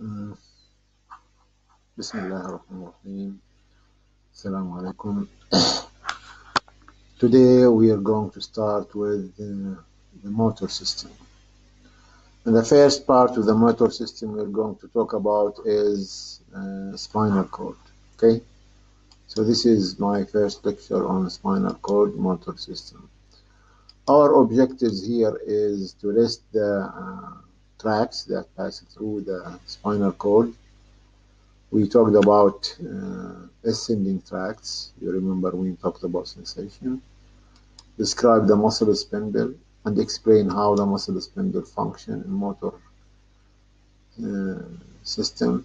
Mm. Bismillah ar-Rahman ar-Rahim. Assalamu alaikum. Today we are going to start with uh, the motor system. And the first part of the motor system we're going to talk about is uh, spinal cord. Okay? So this is my first lecture on spinal cord motor system. Our objectives here is to list the uh, tracks that pass through the spinal cord. We talked about uh, ascending tracts. You remember we talked about sensation. Describe the muscle spindle and explain how the muscle spindle function in motor uh, system.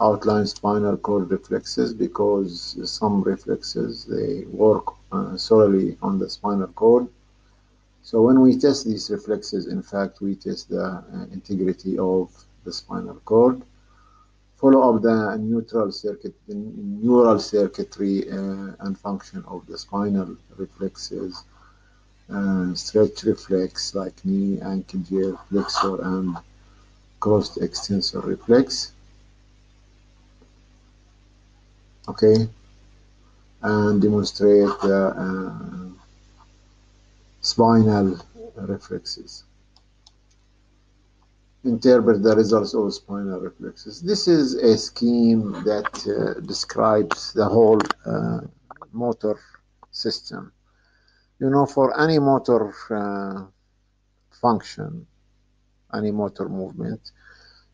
Outline spinal cord reflexes because some reflexes they work uh, solely on the spinal cord so when we test these reflexes, in fact, we test the uh, integrity of the spinal cord. Follow up the circuit, the neural circuitry uh, and function of the spinal reflexes, uh, stretch reflex like knee, ankle jerk, flexor, and crossed extensor reflex. Okay, and demonstrate the uh, spinal reflexes. Interpret the results of spinal reflexes. This is a scheme that uh, describes the whole uh, motor system. You know, for any motor uh, function, any motor movement,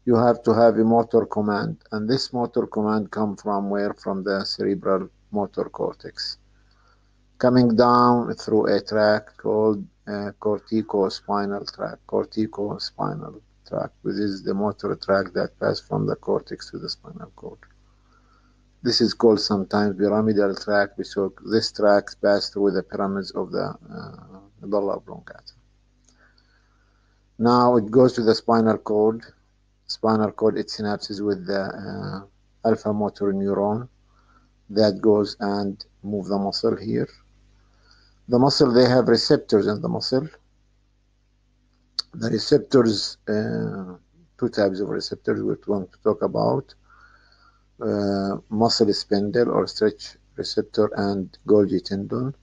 you have to have a motor command, and this motor command come from where? From the cerebral motor cortex coming down through a tract called uh, corticospinal tract. Corticospinal tract, which is the motor tract that passes from the cortex to the spinal cord. This is called sometimes pyramidal tract because this tract passes through the pyramids of the uh, medulla oblongata. Now it goes to the spinal cord. Spinal cord it synapses with the uh, alpha motor neuron that goes and move the muscle here the muscle they have receptors in the muscle. The receptors uh, two types of receptors we're going to talk about uh, muscle spindle or stretch receptor and golgi tendon.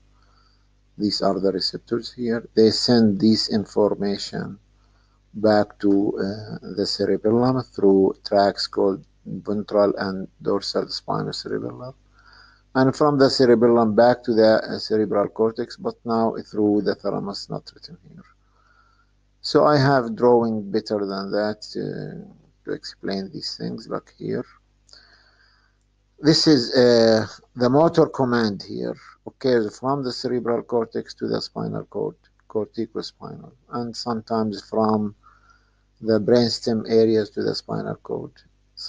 These are the receptors here. They send this information back to uh, the cerebellum through tracks called ventral and dorsal spinocerebellar and from the cerebellum back to the uh, cerebral cortex, but now through the thalamus, not written here. So I have drawing better than that uh, to explain these things, like here. This is uh, the motor command here, occurs from the cerebral cortex to the spinal cord, corticospinal, and sometimes from the brainstem areas to the spinal cord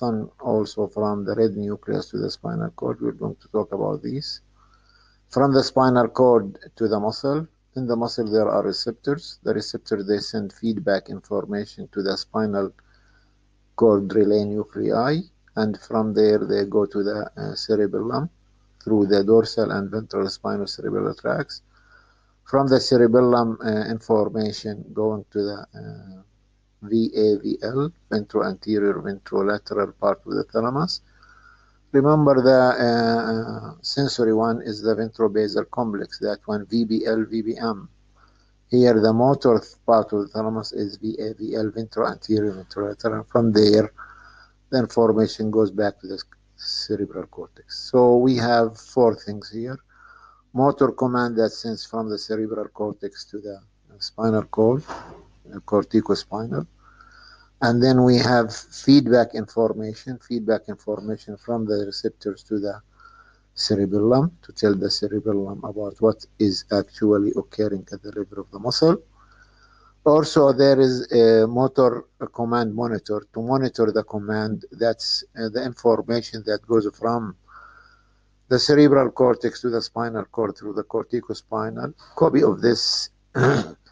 also from the red nucleus to the spinal cord. We're going to talk about these. From the spinal cord to the muscle. In the muscle, there are receptors. The receptor, they send feedback information to the spinal cord relay nuclei. And from there, they go to the uh, cerebellum through the dorsal and ventral spinocerebellar tracts. From the cerebellum uh, information going to the uh, VAVL, ventroanterior ventrolateral part of the thalamus. Remember the uh, sensory one is the ventrobasal complex, that one VPL, VPM. Here the motor part of the thalamus is VAVL, ventroanterior ventrolateral. From there, the information goes back to the cerebral cortex. So we have four things here. Motor command that sends from the cerebral cortex to the spinal cord, corticospinal and then we have feedback information feedback information from the receptors to the cerebellum to tell the cerebellum about what is actually occurring at the level of the muscle. Also there is a motor command monitor. To monitor the command that's uh, the information that goes from the cerebral cortex to the spinal cord through the corticospinal copy of this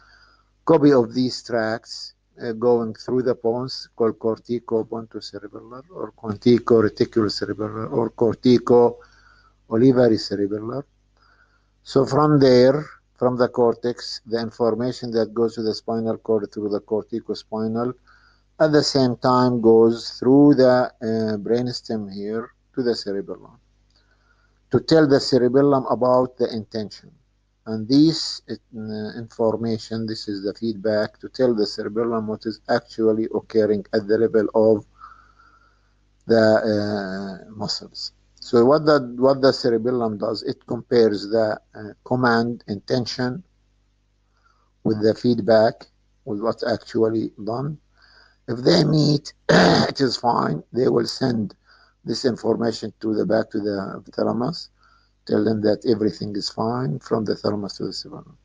copy of these tracks uh, going through the pons called cortico-pontocerebellar or cortico-reticulocerebellar or cortico-olivary-cerebellar. So from there, from the cortex, the information that goes to the spinal cord through the corticospinal at the same time goes through the uh, brainstem here to the cerebellum to tell the cerebellum about the intention and this uh, information this is the feedback to tell the cerebellum what is actually occurring at the level of the uh, muscles. So what the what the cerebellum does it compares the uh, command intention with the feedback with what's actually done. If they meet it is fine. They will send this information to the back to the thalamus tell them that everything is fine from the thalamus to the cerebellum.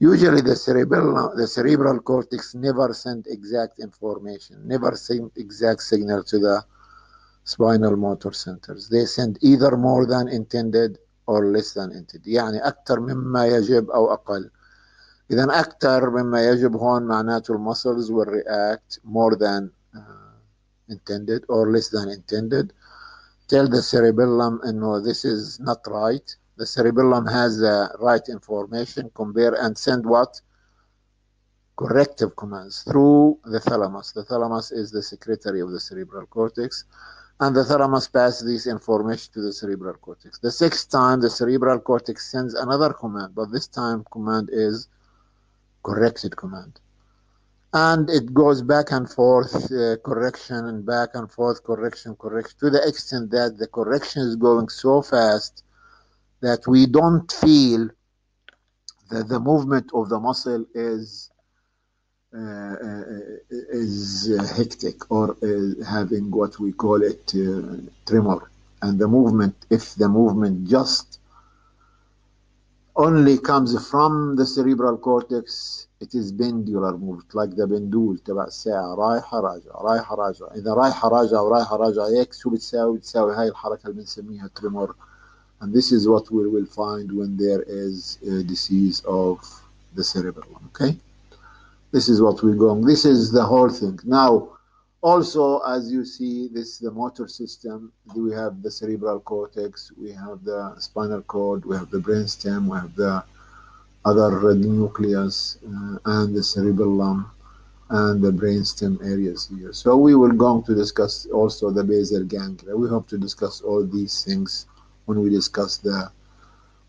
Usually the cerebral, the cerebral cortex never send exact information, never send exact signal to the spinal motor centers. They send either more than intended or less than intended. يعني أكثر مما يجب أو أقل. إذا أكثر مما يجب هون معناته muscles will react more than uh, intended or less than intended tell the cerebellum, uh, no, this is not right. The cerebellum has the right information, compare and send what? Corrective commands through the thalamus. The thalamus is the secretary of the cerebral cortex, and the thalamus passes this information to the cerebral cortex. The sixth time, the cerebral cortex sends another command, but this time command is corrected command and it goes back and forth uh, correction and back and forth correction correction to the extent that the correction is going so fast that we don't feel that the movement of the muscle is uh, uh, is hectic or is having what we call it uh, tremor. And the movement if the movement just only comes from the cerebral cortex it is pendular movement like the pendule تبع الساعة رايحة راجعة رايحة راجعة إذا رايحة راجعة ورايحة راجعة هيك شو بتساوي؟ بتساوي هاي الحركة اللي بنسميها tremor and this is what we will find when there is a disease of the cerebellum okay this is what we're going this is the whole thing now also as you see this the motor system we have the cerebral cortex we have the spinal cord we have the brainstem we have the other nucleus uh, and the cerebellum and the brainstem areas here. So we will go to discuss also the basal ganglia. We hope to discuss all these things when we discuss the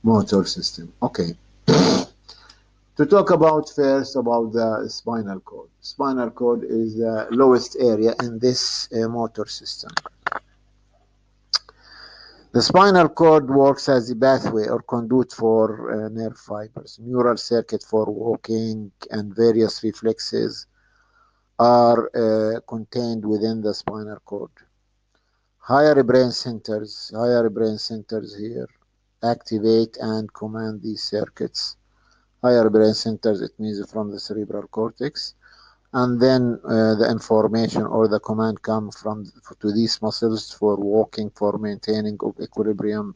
motor system. Okay. to talk about first about the spinal cord. Spinal cord is the lowest area in this uh, motor system. The spinal cord works as a pathway or conduit for uh, nerve fibers. Neural circuit for walking and various reflexes are uh, contained within the spinal cord. Higher brain centers, higher brain centers here activate and command these circuits. Higher brain centers, it means from the cerebral cortex and then uh, the information or the command come from to these muscles for walking for maintaining of equilibrium.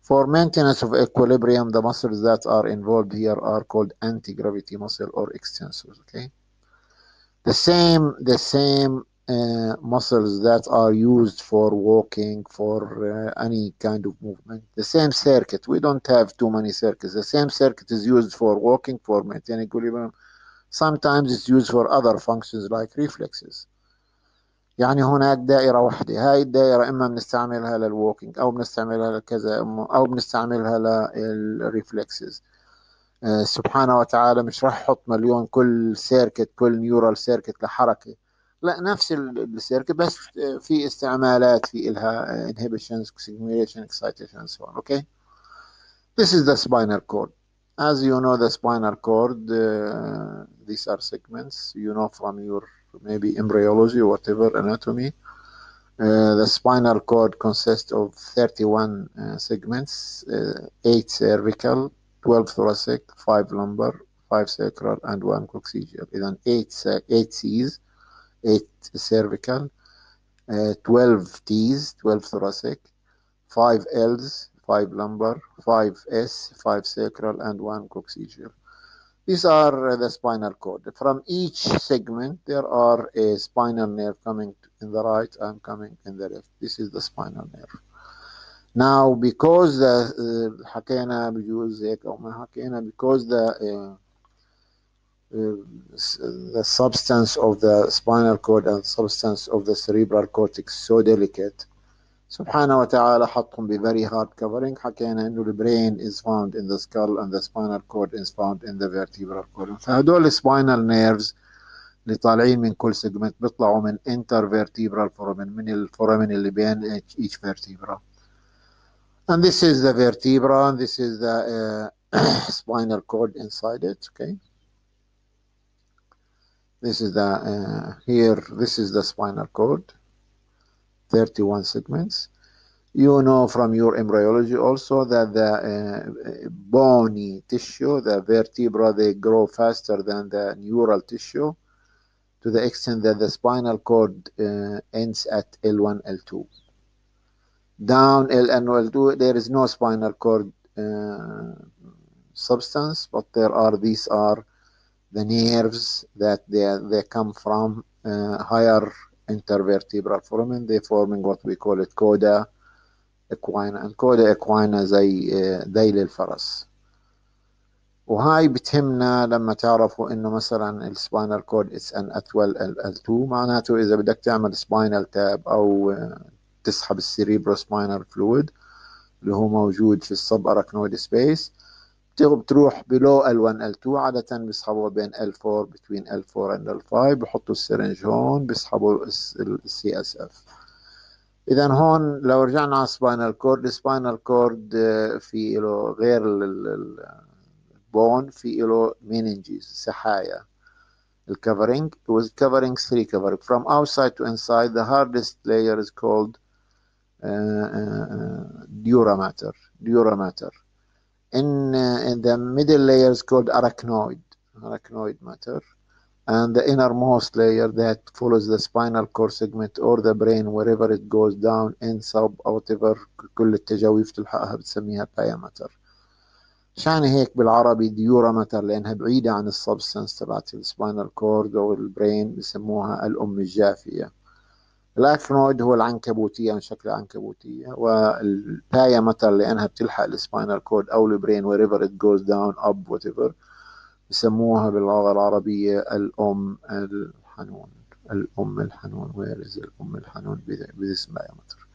For maintenance of equilibrium the muscles that are involved here are called anti-gravity muscle or extensors okay? The same the same uh, muscles that are used for walking for uh, any kind of movement the same circuit. We don't have too many circuits. The same circuit is used for walking for maintaining equilibrium sometimes it's used for other functions like reflexes. يعني هناك دائرة واحدة. هاي الدائرة إما بنستعملها للووكينج أو بنستعملها لكذا أو بنستعملها للريفلكسز آه سبحانه وتعالى مش راح يحط مليون كل سيركت كل نيورال سيركت لحركة. لا نفس السيركت بس في استعمالات في إلها inhibitions stimulation excitation and so on okay this is the spinal cord. As you know the spinal cord uh, these are segments you know from your maybe embryology whatever anatomy. Uh, the spinal cord consists of 31 uh, segments uh, 8 cervical 12 thoracic 5 lumbar 5 sacral and 1 coccygeal. Then 8 8 C's 8 cervical uh, 12 T's 12 thoracic 5 L's 5 lumbar, 5 S, 5 sacral, and 1 coccygeal. These are the spinal cord. From each segment, there are a spinal nerve coming in the right and coming in the left. This is the spinal nerve. Now, because the حكينا بجوز هيك أو ما حكينا because the uh, the substance of the spinal cord and substance of the cerebral cortex so delicate سبحانه وتعالى حطهم ب very hard covering حكينا انه البرين is found in the skull and the spinal cord is found in the vertebral column فهدول spinal nerves اللي طالعين من كل سيجمنت بيطلعوا من intervertebral foramen من الفورامين اللي بين each vertebra and this is the vertebra and this is the uh, spinal cord inside it okay this is the uh, here this is the spinal cord 31 segments. You know from your embryology also that the uh, bony tissue the vertebra they grow faster than the neural tissue to the extent that the spinal cord uh, ends at L1 L2 down Ln L2 there is no spinal cord uh, substance but there are these are the nerves that they they come from uh, higher intervertebral foramen they forming what we call it coda equina and coda equina زي ذيل الفرس. وهاي بتهمنا لما تعرفوا إنه مثلا السباينال كورد اتس ان اتول ال 2 معناته إذا بدك تعمل سباينال تاب أو تسحب السيريبرو سباينال فلويد اللي هو موجود في السب اراكنويد سبيس بتروح بلو ال1 ال2 عادة بيسحبوا بين ال4 بتوين ال4 and ال5 بحطوا السرنج هون بيسحبوا السي اس اف اذا هون لو رجعنا على سباينال كورد سباينال كورد في له غير البون في له ميننجيز سحايا. الكفرنج covering three covering from outside to inside the hardest layer is called uh, uh, dura matter dura matter in, uh, in the middle layer is called arachnoid, arachnoid matter, and the innermost layer that follows the spinal cord segment or the brain wherever it goes down in sub or whatever كل التجاويف تلحقها بتسميها diameter. عشان هيك بالعربي ديورا ماتر لانها بعيدة عن السبستنس تبعت السباينال كورد أو البرين بسموها الام الجافية. الاكفنويد هو العنكبوتية من شكل عنكبوتيه والبايا متر لأنها بتلحق السباينال كورد أو البرين وير ايفر ات جوز داون اب وات ايفر بسموها باللغة العربية الأم الحنون. الأم الحنون. وير از الام الحنون؟ بذس بايومتر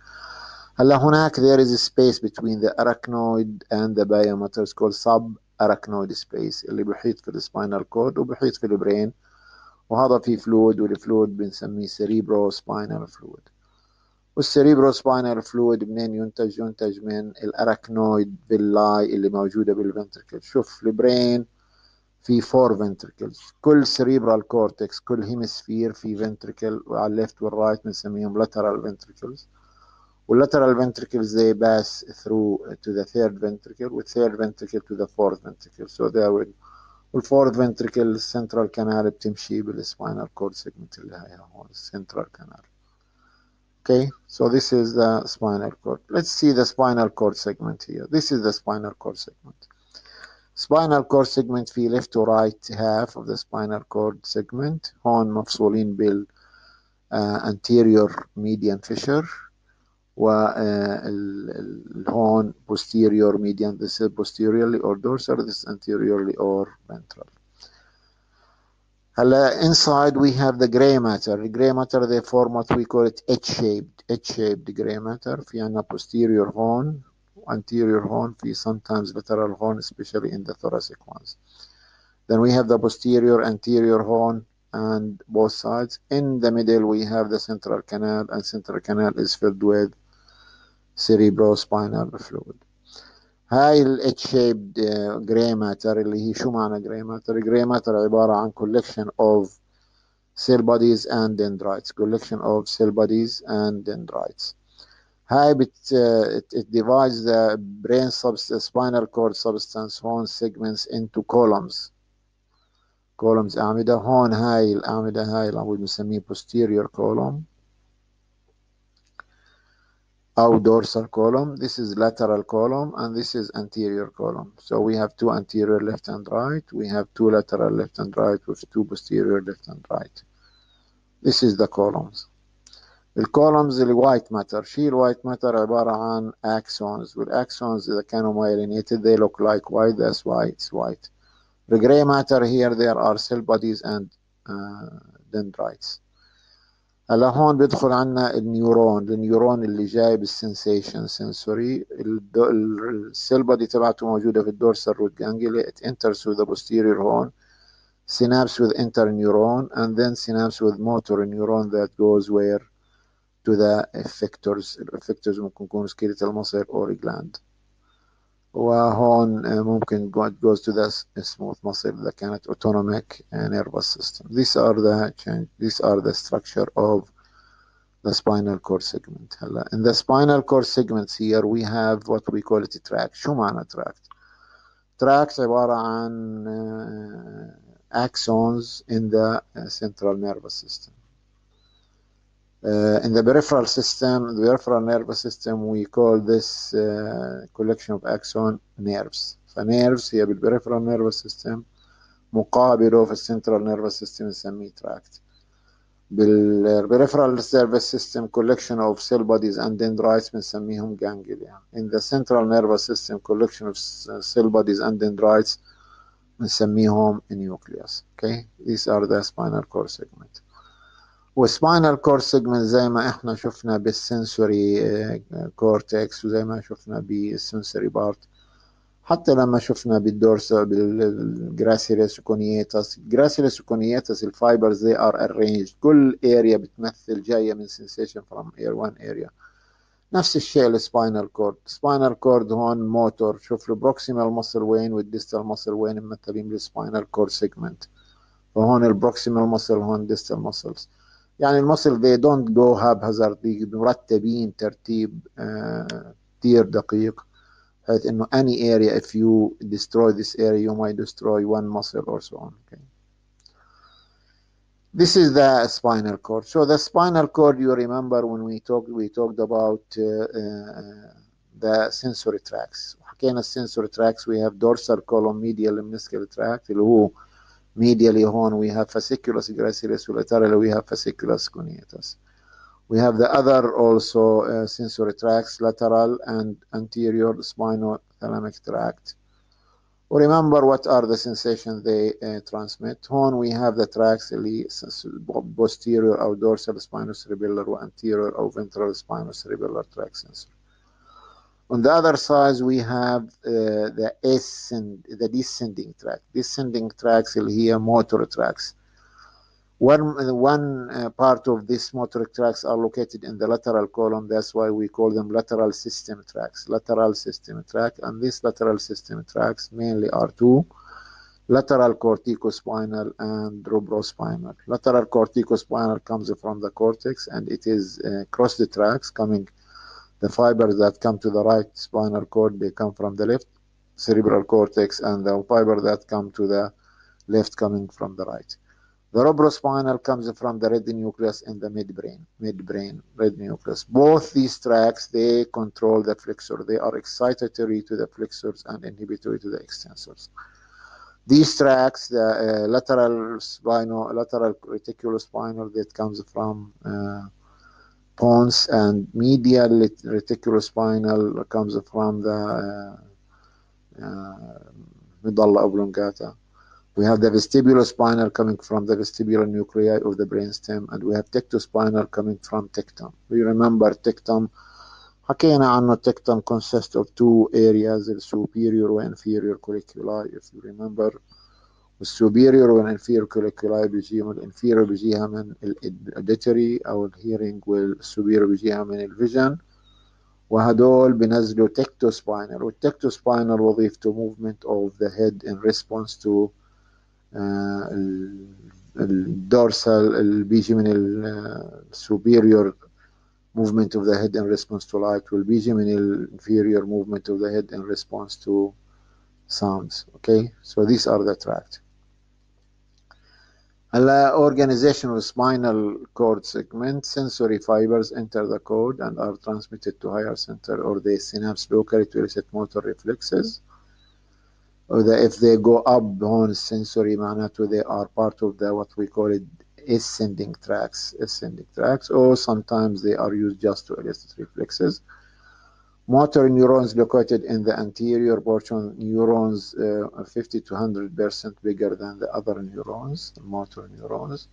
هلأ هناك there is a space between the arachnoid and the biometers called sub arachnoid space اللي بيحيط في السباينال كود وبيحيط في البرين وهذا في فلويد والفلويد بنسميه سيريبرو سباينال فلويد والسيريبرو سباينال فلويد منين ينتج؟ ينتج من الاراكنويد باللاي اللي موجودة بالفنتركل شوف البرين في فور فنتركلز كل سيريبرال كورتكس كل هيمسفير في فنتركل وعلى الليفت والرايت بنسميهم lateral ventricles. والlateral ventricles they pass through to the third ventricle والthird ventricle to the fourth ventricle. So they will والفورث فنتريكل السنترال كانال بتمشي بالسباينال كورد سيجمنت اللي هي هون السنترال كانال okay so this is the spinal cord let's see the spinal cord segment here this is the spinal cord segment spinal cord segment في left to right half of the spinal cord segment هون مفصولين بال uh, anterior median fissure والهون posterior median this is posteriorly or dorsal this is anteriorly or ventral هلا inside we have the gray matter the gray matter they form what we call it H-shaped H-shaped gray matter في عنا posterior horn anterior horn في sometimes lateral horn especially in the thoracic ones then we have the posterior anterior horn and both sides in the middle we have the central canal and central canal is filled with cerebrospinal fluid هاي ال H-shaped uh, gray matter اللي هي شو معنى gray matter gray matter عبارة عن collection of cell bodies and dendrites collection of cell bodies and dendrites هاي بت, uh, it, it divides the brain substance spinal cord substance horn segments into columns columns أعمدة هون هاي الأعمدة هاي اللي بنسميه posterior column أو dorsal column this is lateral column and this is anterior column so we have two anterior left and right we have two lateral left and right with two posterior left and right this is the columns الكولومز الوايت ماتر شيء الوايت ماتر عبارة عن axons والaxons إذا كانوا myelinated they look like white that's why it's white The gray matter here there are cell bodies and uh, dendrites هلا هون بيدخل عنا النيورون النيورون اللي جاي بالسنسيشن سنسوري السيل بودي تبعته موجوده في الدورسال روت جانجلي enters through the posterior horn synapse with interneuron and then synapse with motor neuron that goes where to the effectors الافكتورز ممكن يكون skeletal muscle or gland وهون ممكن it goes to the smooth muscle that كانت autonomic nervous system these are the change these are the structure of the spinal cord segment هلا in the spinal cord segments here we have what we call it tract شو معنى tract tract عبارة عن axons in the central nervous system uh, in the peripheral system, the peripheral nervous system, we call this uh, collection of axon nerves. فnerves هي بالperipheral nervous system مقابله في الcentral nervous system نسميه tract. بالperipheral nervous system collection of cell bodies and dendrites بنسميهم ganglia. In the central nervous system collection of cell bodies and dendrites بنسميهم nucleus. Okay, these are the spinal cord segment. وسباينال كور سيجمنت زي ما إحنا شفنا بالسنسوري كورتكس وزي ما شفنا بالسنسوري بارت حتى لما شفنا بالدورسا بالجراسيلس سكونيتاس جراسيلس سكونيتاس الفايبرز they are arranged. كل اريا بتمثل جاية من sensation from air one area. نفس الشيء السباينال كورد سباينال كورد هون موتور شوف البروكسيمال ماسل وين والديستال ماسل وين ممثلين بالسباينال كورد سيجمنت فهون البروكسيمال ماسل هون ديستال ماسلز يعني المصري they don't go haphazardly مرتبين ترتيب كتير دقيق بحيث انه any area if you destroy this area you might destroy one muscle or so on. Okay. This is the spinal cord. So the spinal cord you remember when we talked we talked about uh, uh, the sensory tracts حكينا sensory tracts we have dorsal column medial and lemniscal tract medially horn, we have fasciculus gracilis uletarily, we have fasciculus cuneatus. We have the other also uh, sensory tracts, lateral and anterior spinothalamic tract. Remember what are the sensations they uh, transmit. Horn, we have the tracts, posterior or dorsal spinocerebellar or anterior or ventral spinocerebellar tract sensor on the other side, we have uh, the ascend, the descending track. Descending tracks here motor tracks. One, one uh, part of these motor tracks are located in the lateral column. That's why we call them lateral system tracks. Lateral system track. And these lateral system tracks mainly are two. Lateral corticospinal and rubrospinal. Lateral corticospinal comes from the cortex and it is uh, cross the tracks coming the fibers that come to the right spinal cord they come from the left. Cerebral cortex and the fiber that come to the left coming from the right. The rubrospinal comes from the red nucleus in the midbrain midbrain red nucleus. Both these tracks they control the flexor. They are excitatory to the flexors and inhibitory to the extensors these tracks the uh, lateral spinal lateral reticulospinal that comes from uh, pons and medial reticulospinal comes from the uh, uh, medulla oblongata. We have the vestibulospinal coming from the vestibular nuclei of the brainstem, and we have tectospinal coming from tectum. We remember tectum. حكينا عنه tectum consists of two areas, the superior and inferior colliculi, if you remember. والسوبيريور والانفيريور كوليكولاي بيجيهم الانفيريور بيجيها من الاوديتوري او الهيرنج والسوبيريور بيجيها من الفيجن وهدول بنزلوا تكتو سباينال والتكتو سباينال وظيفته موفمنت اوف ذا هيد ان ريسبونس تو الدورسال اللي بيجي من السوبيريور movement of the head in response to light والبيجي من الانفيريور movement of the head in response to sounds okay so these are the tracks organizational spinal cord segment, sensory fibers enter the cord and are transmitted to higher center or they synapse locally to elicit motor reflexes. Or the, if they go up on sensory manito, they are part of the what we call it ascending tracks, ascending tracks, or sometimes they are used just to elicit reflexes. Motor neurons located in the anterior portion, neurons uh, 50 to 100 percent bigger than the other neurons, motor neurons.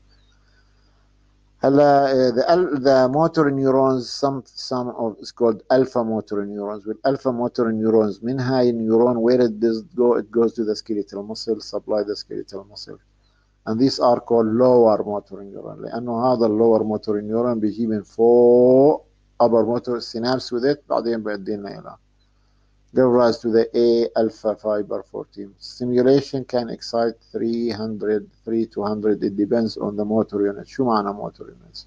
هلا the, the motor neurons some some of it's called alpha motor neurons with alpha motor neurons من هاي النيورون where it does go it goes to the skeletal muscle supply the skeletal muscle and these are called lower motor neuron لانه هذا اللور motor neuron بيجي من فوق upper motor synapse with it بعدين بيودي لنا الى give rise to the A alpha fiber 14. Stimulation can excite 300, 3 to 100 it depends on the motor unit. شو معنى motor units؟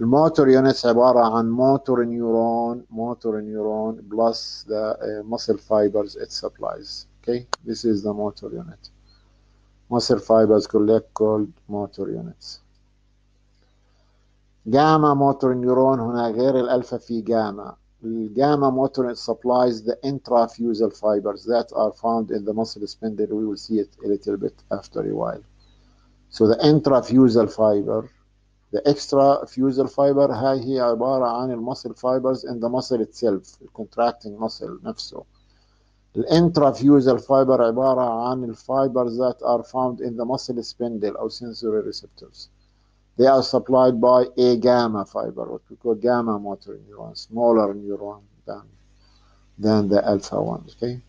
الموتور units عبارة عن motor neuron, motor neuron plus the uh, muscle fibers it supplies. Okay, this is the motor unit. Muscle fibers collect called motor units. Gamma motor neuron هنا غير الألفا في the gamma motor supplies the intrafusal fibers that are found in the muscle spindle. We will see it a little bit after a while. So the intrafusal fiber, the extrafusal fiber هاي هي عبارة عن المسل fibers in the muscle itself, the contracting muscle نفسه. الانترافيوزال fiber عبارة عن الفايبرز that are found in the muscle spindle أو sensory receptors. They are supplied by a gamma fiber, what we call gamma motor neuron, smaller neuron than, than the alpha ones, okay?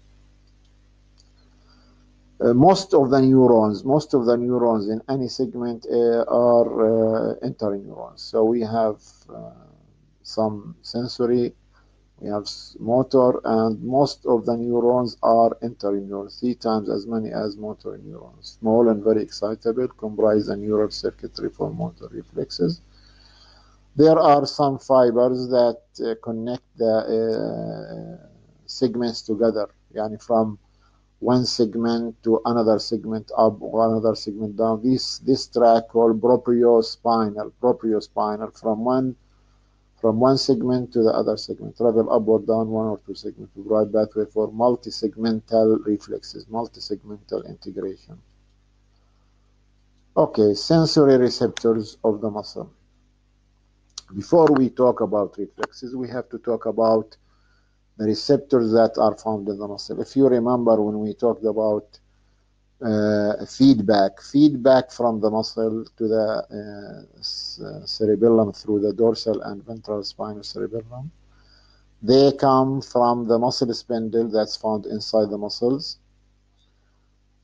Uh, most of the neurons, most of the neurons in any segment uh, are uh, interneurons. So we have uh, some sensory we have motor, and most of the neurons are interneurons, three times as many as motor neurons. Small and very excitable, comprise the neural circuitry for motor reflexes. There are some fibers that uh, connect the uh, segments together, yani from one segment to another segment up or another segment down. This this track called proprio spinal, proprio spinal, from one from one segment to the other segment. Travel upward, down one or two segments to provide pathway for multi-segmental reflexes, multi-segmental integration. Okay, sensory receptors of the muscle. Before we talk about reflexes, we have to talk about the receptors that are found in the muscle. If you remember when we talked about uh, feedback, feedback from the muscle to the uh, cerebellum through the dorsal and ventral spinal cerebellum. They come from the muscle spindle that's found inside the muscles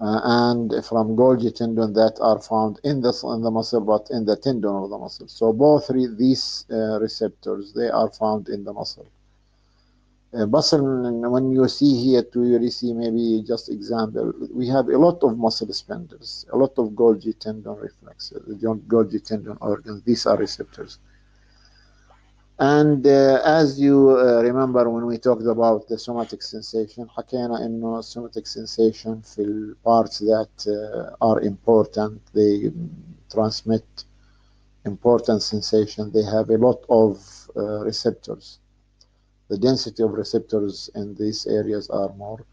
uh, and from Golgi tendon that are found in the, in the muscle but in the tendon of the muscle. So both these uh, receptors, they are found in the muscle. Uh, muscle, when you see here to you see maybe just example, we have a lot of muscle spindles, a lot of Golgi tendon reflexes, Golgi tendon organs. These are receptors. And uh, as you uh, remember when we talked about the somatic sensation, حكينا إنه somatic sensation في parts that uh, are important, they transmit important sensation. They have a lot of uh, receptors The density of receptors in these areas are more.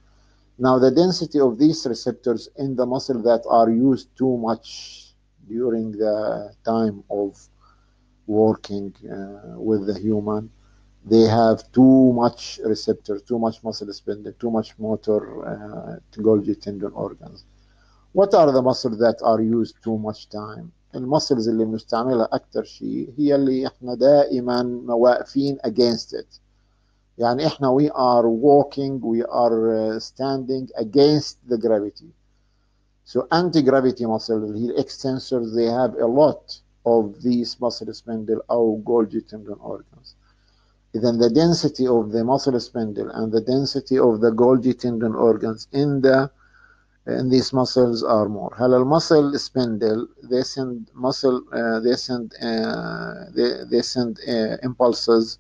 Now, the density of these receptors in the muscle that are used too much during the time of working uh, with the human, they have too much receptor, too much muscle spindle, too much motor uh, Golgi tendon organs. What are the muscles that are used too much time? المسلز اللي مستعملة أكثر شيء هي اللي إحنا دائما واقفين against it. يعني احنا we are walking we are standing against the gravity so anti-gravity muscle اللي هي extensors they have a lot of these muscle spindle أو Golgi tendon organs then the density of the muscle spindle and the density of the Golgi tendon organs in the in these muscles are more. هلا المسل spindle they send muscle uh, they send uh, they, they send uh, impulses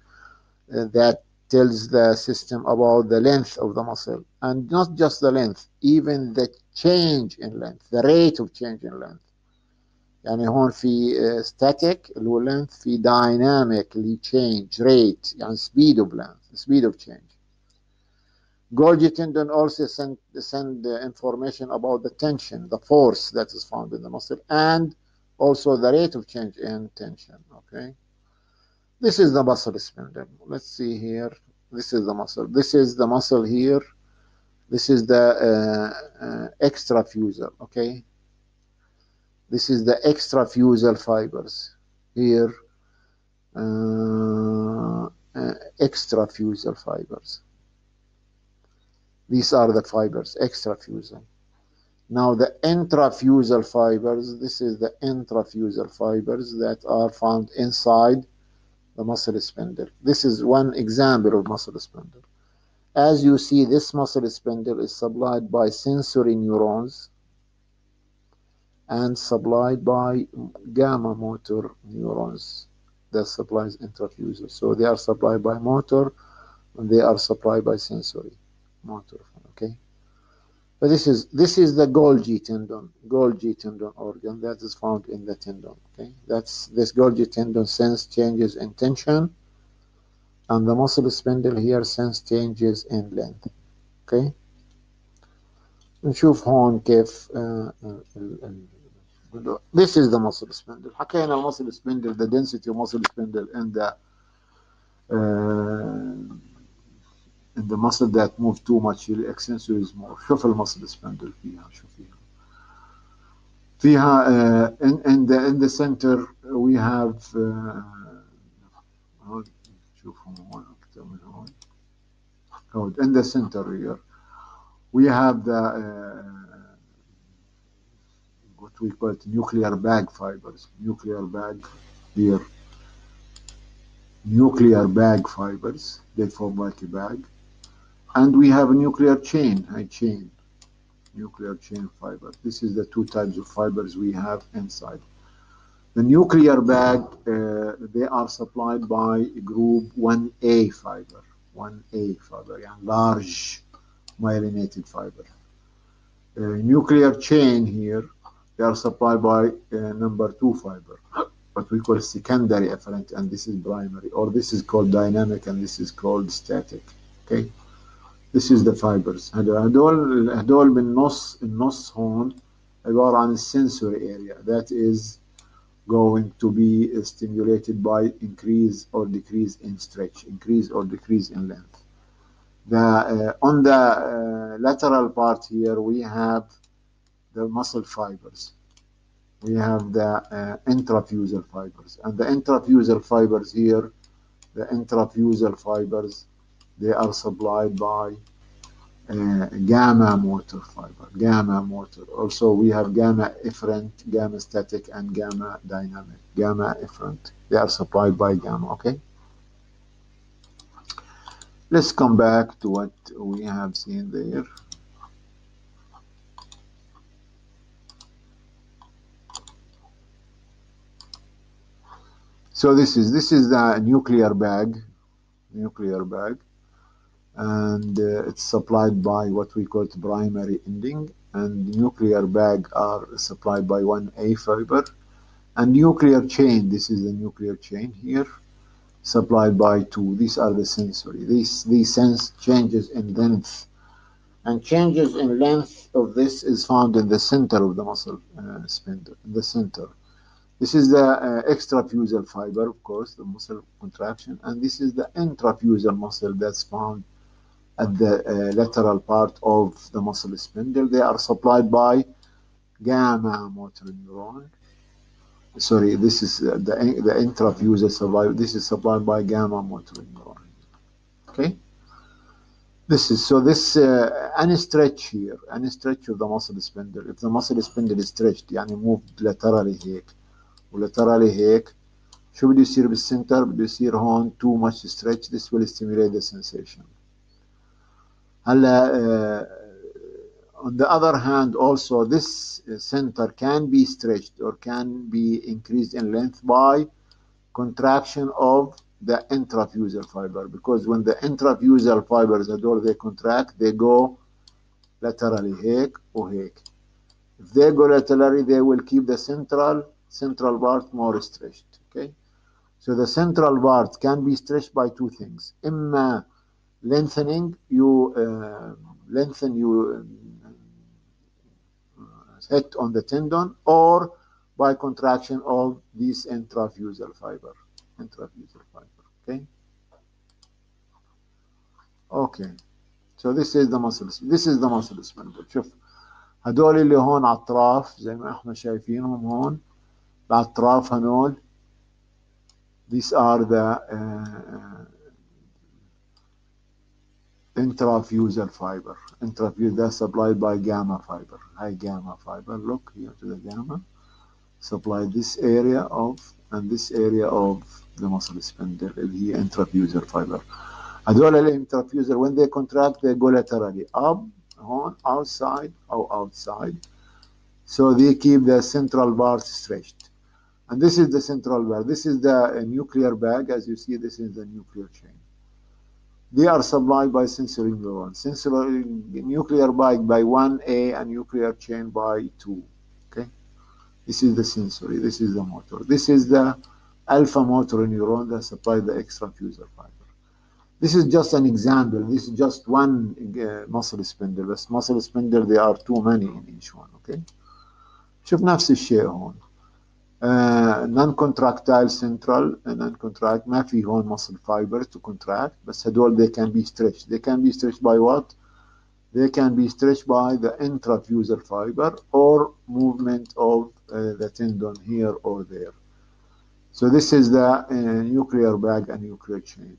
that tells the system about the length of the muscle and not just the length even the change in length the rate of change in length يعني هون في static اللي هو length في dynamic اللي change rate يعني speed of length speed of change Golgi tendon also send, send information about the tension, the force that is found in the muscle, and also the rate of change in tension. Okay, This is the muscle spindle. Let's see here. this is the muscle. This is the muscle here. This is the uh, uh, extrafusal okay? This is the extrafusal fibers here. Uh, uh, extrafusal fibers. These are the fibers extrafusal now the intrafusal fibers this is the intrafusal fibers that are found inside the muscle spindle. This is one example of muscle spindle. As you see, this muscle spindle is supplied by sensory neurons and supplied by gamma motor neurons that supplies intrafusal. So they are supplied by motor and they are supplied by sensory motor. Okay. But this is this is the Golgi tendon, Golgi tendon organ that is found in the tendon. Okay, that's this Golgi tendon sense changes in tension, and the muscle spindle here sense changes in length. Okay. نشوف هون كيف this is the muscle spindle حكينا muscle spindle the density of muscle spindle in the uh, in the muscle that move too much الاكسنسور is more شوف المسل سبندل فيها شوف فيها فيها uh, in, in the in the center we have uh, شوفوا هون اكثر من هون in the center here we have the uh, what we call it nuclear bag fibers nuclear bag here nuclear bag fibers they form like a bag and we have a nuclear chain, a chain, nuclear chain fiber. This is the two types of fibers we have inside. The nuclear bag, uh, they are supplied by group 1A fiber, 1A fiber, and large myelinated fiber. Uh, nuclear chain here, they are supplied by uh, number two fiber, what we call secondary afferent, and this is primary, or this is called dynamic, and this is called static. Okay. This is the fibers هدول هدول بالنص النص هون عبارة عن sensory area that is going to be stimulated by increase or decrease in stretch increase or decrease in length the uh, on the uh, lateral part here we have the muscle fibers we have the uh, intrafusal fibers and the intrafusal fibers here the intrafusal fibers they are supplied by uh, gamma motor fiber, gamma motor. Also, we have gamma efferent, gamma static, and gamma dynamic. Gamma efferent, they are supplied by gamma, okay? Let's come back to what we have seen there. So this is this is the nuclear bag, nuclear bag and uh, it's supplied by what we call primary ending and nuclear bag are supplied by 1A fiber. And nuclear chain this is the nuclear chain here supplied by two. These are the sensory. These these sense changes in length. And changes in length of this is found in the center of the muscle uh, spindle in the center. This is the uh, extrafusal fiber of course the muscle contraction and this is the intrafusal muscle that's found at the uh, lateral part of the muscle spindle. They are supplied by gamma motor neuron. Sorry, this is uh, the the intravusal supply. This is supplied by gamma motor neuron. Okay. This is so this uh, any stretch here, any stretch of the muscle spindle. If the muscle spindle is stretched, يعني moved laterally هيك ولاترالي هيك شو بده يصير بالسنتر؟ بده يصير هون too much stretch. This will stimulate the sensation. هلا uh, on the other hand also this center can be stretched or can be increased in length by contraction of the intrafusal fiber because when the intrafusal fibers هدول they contract they go laterally هيك وهيك if they go laterally they will keep the central central part more stretched okay so the central part can be stretched by two things إما lengthening, you uh, lengthen you uh, head on the tendon or by contraction of this intrafusal fiber, intrafusal fiber, okay? Okay, so this is the muscle, this is the muscle spindle, شوف هدول اللي هون على زي ما احنا شايفينهم هون على الأطراف هنول. These are the uh, intrafusal fiber intrafusal that's supplied by gamma fiber high gamma fiber look here to the gamma supply this area of and this area of the muscle spindle اللي هي intrafusal fiber هذول الانترفيوزر when they contract they go laterally up on outside or outside so they keep the central part stretched and this is the central bar this is the uh, nuclear bag as you see this is the nuclear chain they are supplied by sensory neurons sensory nuclear bag by 1a and nuclear chain by 2 okay this is the sensory this is the motor this is the alpha motor neuron that supply the extrafusal fiber this is just an example. This is just one uh, muscle spindle. بس muscle spindle there are too many in each one. Okay. شوف نفس الشيء هون. Uh, non-contractile central non-contract ما في هون muscle fiber to contract بس هدول they can be stretched. They can be stretched by what? They can be stretched by the intrafusal fiber or movement of uh, the tendon here or there. So this is the uh, nuclear bag and nuclear chain.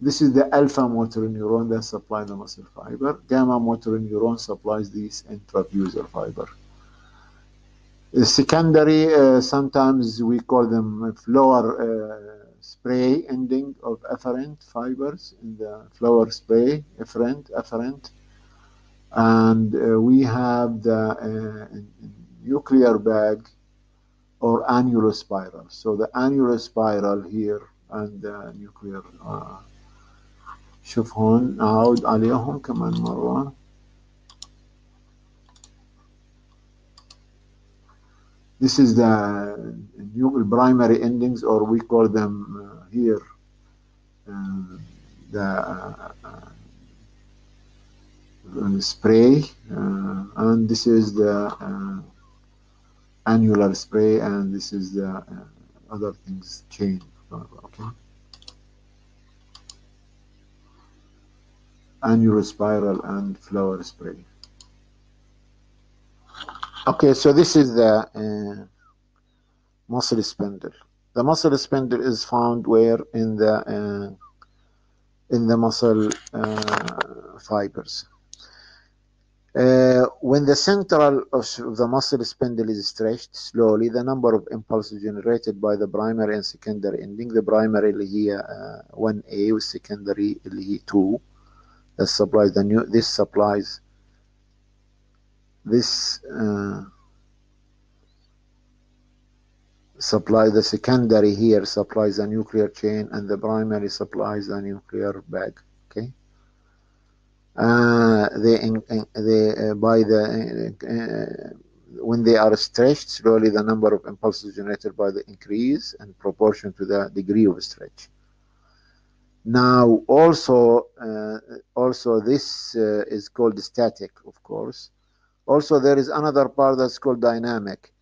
This is the alpha motor neuron that supply the muscle fiber. Gamma motor neuron supplies this intrafusal fiber. The secondary, uh, sometimes we call them flower uh, spray ending of afferent fibers in the flower spray, afferent, afferent. And uh, we have the nuclear bag or annular spiral. So the annular spiral here and the nuclear شوف هون أعود عليهم كمان مرة This is the new primary endings or we call them uh, here uh, the uh, spray and this is the annular spray and this is the other things chain okay annular spiral and flower spray. Okay, so this is the uh, muscle spindle. The muscle spindle is found where in the uh, in the muscle uh, fibers. Uh, when the central of the muscle spindle is stretched slowly, the number of impulses generated by the primary and secondary ending, the primary here 1A, with secondary here 2, that supplies the new, this supplies this uh, supply the secondary here supplies a nuclear chain and the primary supplies a nuclear bag okay uh, they they uh, by the when they are stretched slowly the number of impulses generated by the increase in proportion to the degree of stretch now, also, uh, also this uh, is called static, of course Also, there is another part that's called dynamic.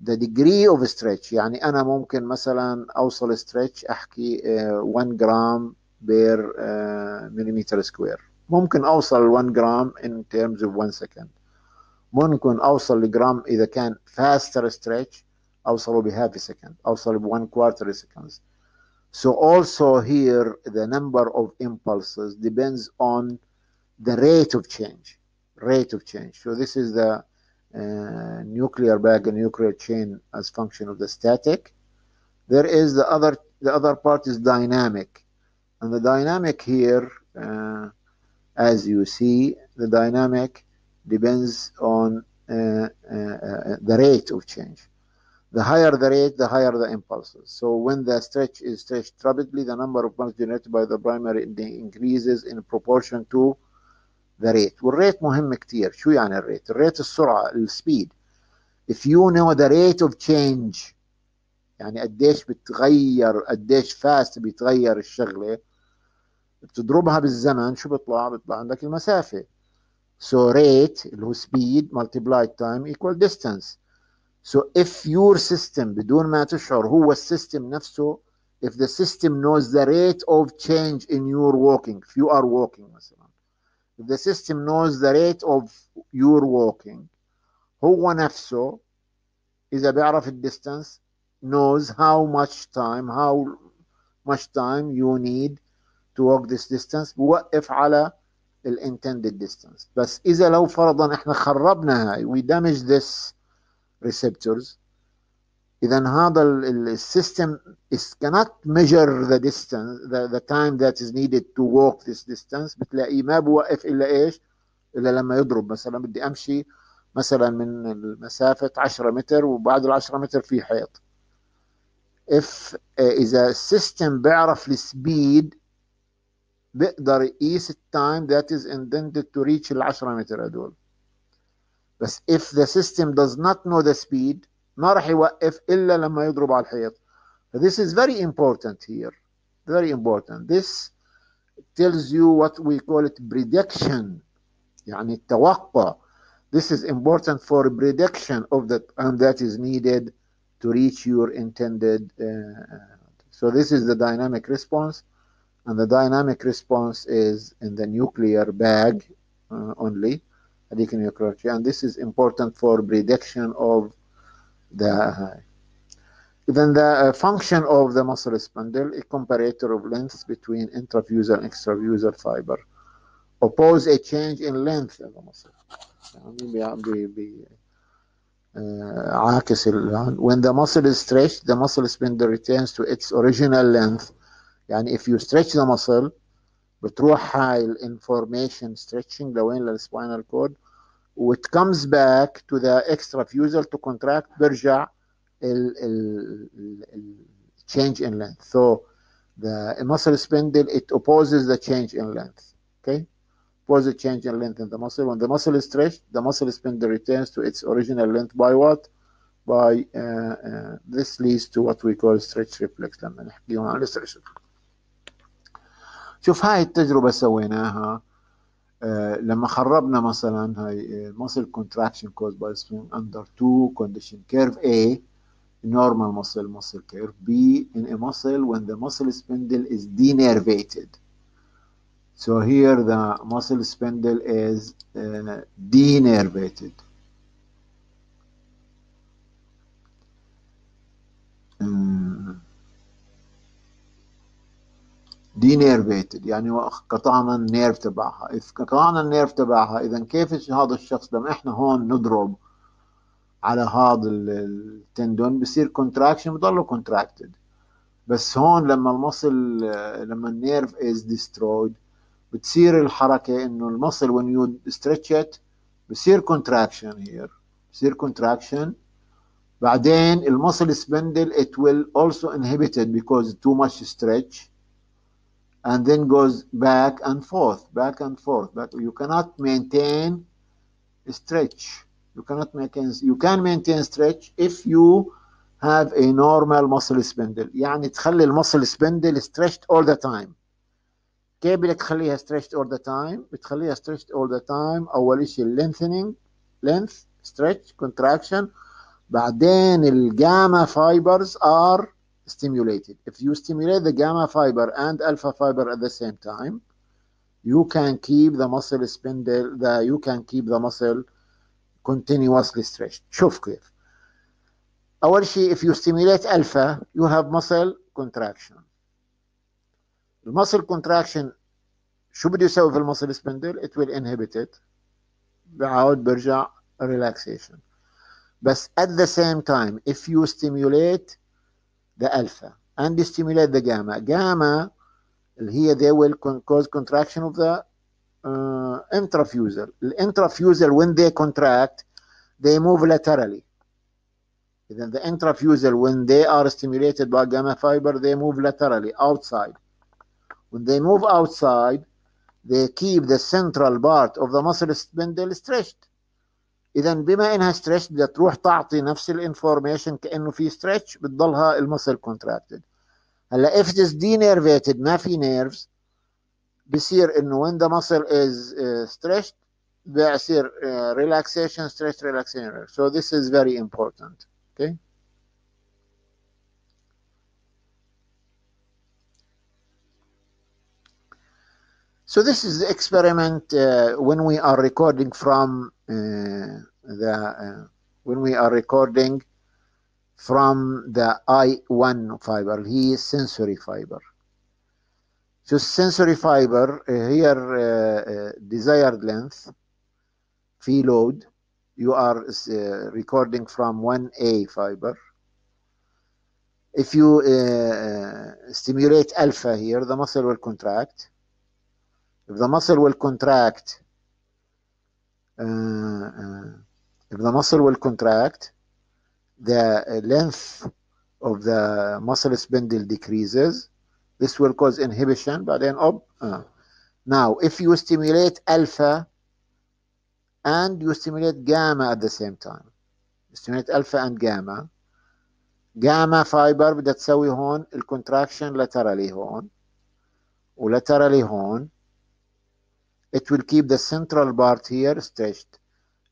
The degree of stretch يعني أنا ممكن مثلا أوصل stretch أحكي uh, 1 جرام بير مليمتر سكوير ممكن أوصل 1 جرام in terms of 1 second ممكن أوصل لجرام إذا كان faster stretch أوصله بهاف second أوصل ب 1 quarter seconds So also here, the number of impulses depends on the rate of change, rate of change. So this is the uh, nuclear bag and nuclear chain as function of the static. There is the other, the other part is dynamic. And the dynamic here, uh, as you see, the dynamic depends on uh, the rate of change. The higher the rate, the higher the impulses. So when the stretch is stretched rapidly, the number of pulses generated by the primary increases in proportion to the rate. والريت مهم كتير. شو يعني الريت؟ الريت السرعة السبيد. If you know the rate of change يعني قديش بتغير قديش فاست بيتغير الشغلة بتضربها بالزمن شو بيطلع؟ بيطلع عندك المسافة. So rate اللي هو speed multiplied time equal distance. So if your system بدون ما تشعر هو السيستم نفسه if the system knows the rate of change in your walking if you are walking مثلا the system knows the rate of your walking هو نفسه إذا بيعرف الديستانس knows how much time how much time you need to walk this distance بوقف على ال intended distance بس إذا لو فرضا إحنا خربنا هاي we damage this receptors إذا هذا السيستم is cannot measure the distance the, the time that is needed to walk this distance. بتلاقيه ما بوقف إلا إيش؟ إلا لما يضرب. مثلا بدي أمشي مثلا من المسافة 10 متر وبعد ال 10 متر في حيط. If إذا السيستم بيعرف السبيد بيقدر يقيس التايم that is intended to reach ال 10 متر هدول. بس if the system does not know the speed ما راح يوقف الا لما يضرب على الحيط this is very important here very important this tells you what we call it prediction يعني التوقع this is important for prediction of the time that is needed to reach your intended uh, so this is the dynamic response and the dynamic response is in the nuclear bag uh, only and this is important for prediction of the uh, then the uh, function of the muscle spindle, a comparator of lengths between intrafusal and extrafusal fiber, oppose a change in length of the muscle. when the muscle is stretched the muscle spindle returns to its original length And if you stretch the muscle through high information stretching the spinal cord وit comes back to the extrafusal to contract برجع ال ال ال change in length so the muscle spindle it opposes the change in length okay opposes change in length in the muscle when the muscle is stretched the muscle spindle returns to its original length by what by uh, uh, this leads to what we call stretch reflex لما نحكي عن stretch شوف هاي التجربة سويناها آه لما خربنا مثلا هاي muscle contraction caused by swing under two condition curve A normal muscle muscle curve B in a muscle when the muscle spindle is denervated so here the muscle spindle is uh, denervated Denervated يعني قطعنا النيرف تبعها. إذا قطعنا النيرف تبعها إذا كيف هذا الشخص؟ لما إحنا هون نضرب على هذا التندون بصير كونتراكشن بضله كونتراكتد بس هون لما المصل لما النيرف is destroyed بتصير الحركة إنه المصل when you stretch it بصير contraction here. بصير contraction. بعدين المصل spindle it will also inhibited because too much stretch. and then goes back and forth, back and forth. But you cannot maintain stretch. You cannot maintain. You can maintain stretch if you have a normal muscle spindle. يعني تخلي المصل spindle stretched all the time. كيف بدك تخليها stretched all the time؟ بتخليها stretched all the time. أول شيء lengthening, length, stretch, contraction. بعدين الجاما fibers are stimulated. If you stimulate the gamma fiber and alpha fiber at the same time, you can keep the muscle spindle, the, you can keep the muscle continuously stretched. شوف كيف. أول شيء if you stimulate alpha, you have muscle contraction. المسل contraction شو بده يسوي في المسل spindle? It will inhibit it. بعود برجع relaxation. بس at the same time, if you stimulate the alpha and stimulate the gamma. Gamma here they will cause contraction of the uh, intrafusal. The intrafusal when they contract they move laterally. Then the intrafusal when they are stimulated by gamma fiber they move laterally outside. When they move outside they keep the central part of the muscle spindle stretched. اذا بما انها ستريتش بدها تروح تعطي نفس الانفورميشن كانه في ستريتش بتضلها المسل كونتراكتد هلا if it is denervated ما في nerves بصير انه when the muscle is uh, stretched بيصير uh, relaxation stretch relaxation so this is very important So this is the experiment uh, when we are recording from uh, the uh, when we are recording from the I1 fiber. He is sensory fiber. So sensory fiber uh, here uh, uh, desired length fee load. You are recording from 1A fiber. If you stimulate alpha here, the muscle will contract if the muscle will contract, uh, uh, if the muscle will contract, the length of the muscle spindle decreases. This will cause inhibition, but then up. Uh. Now, if you stimulate alpha and you stimulate gamma at the same time, stimulate alpha and gamma, gamma fiber بدها تسوي هون الكونتراكشن laterally هون ولاترالي هون it will keep the central part here stretched.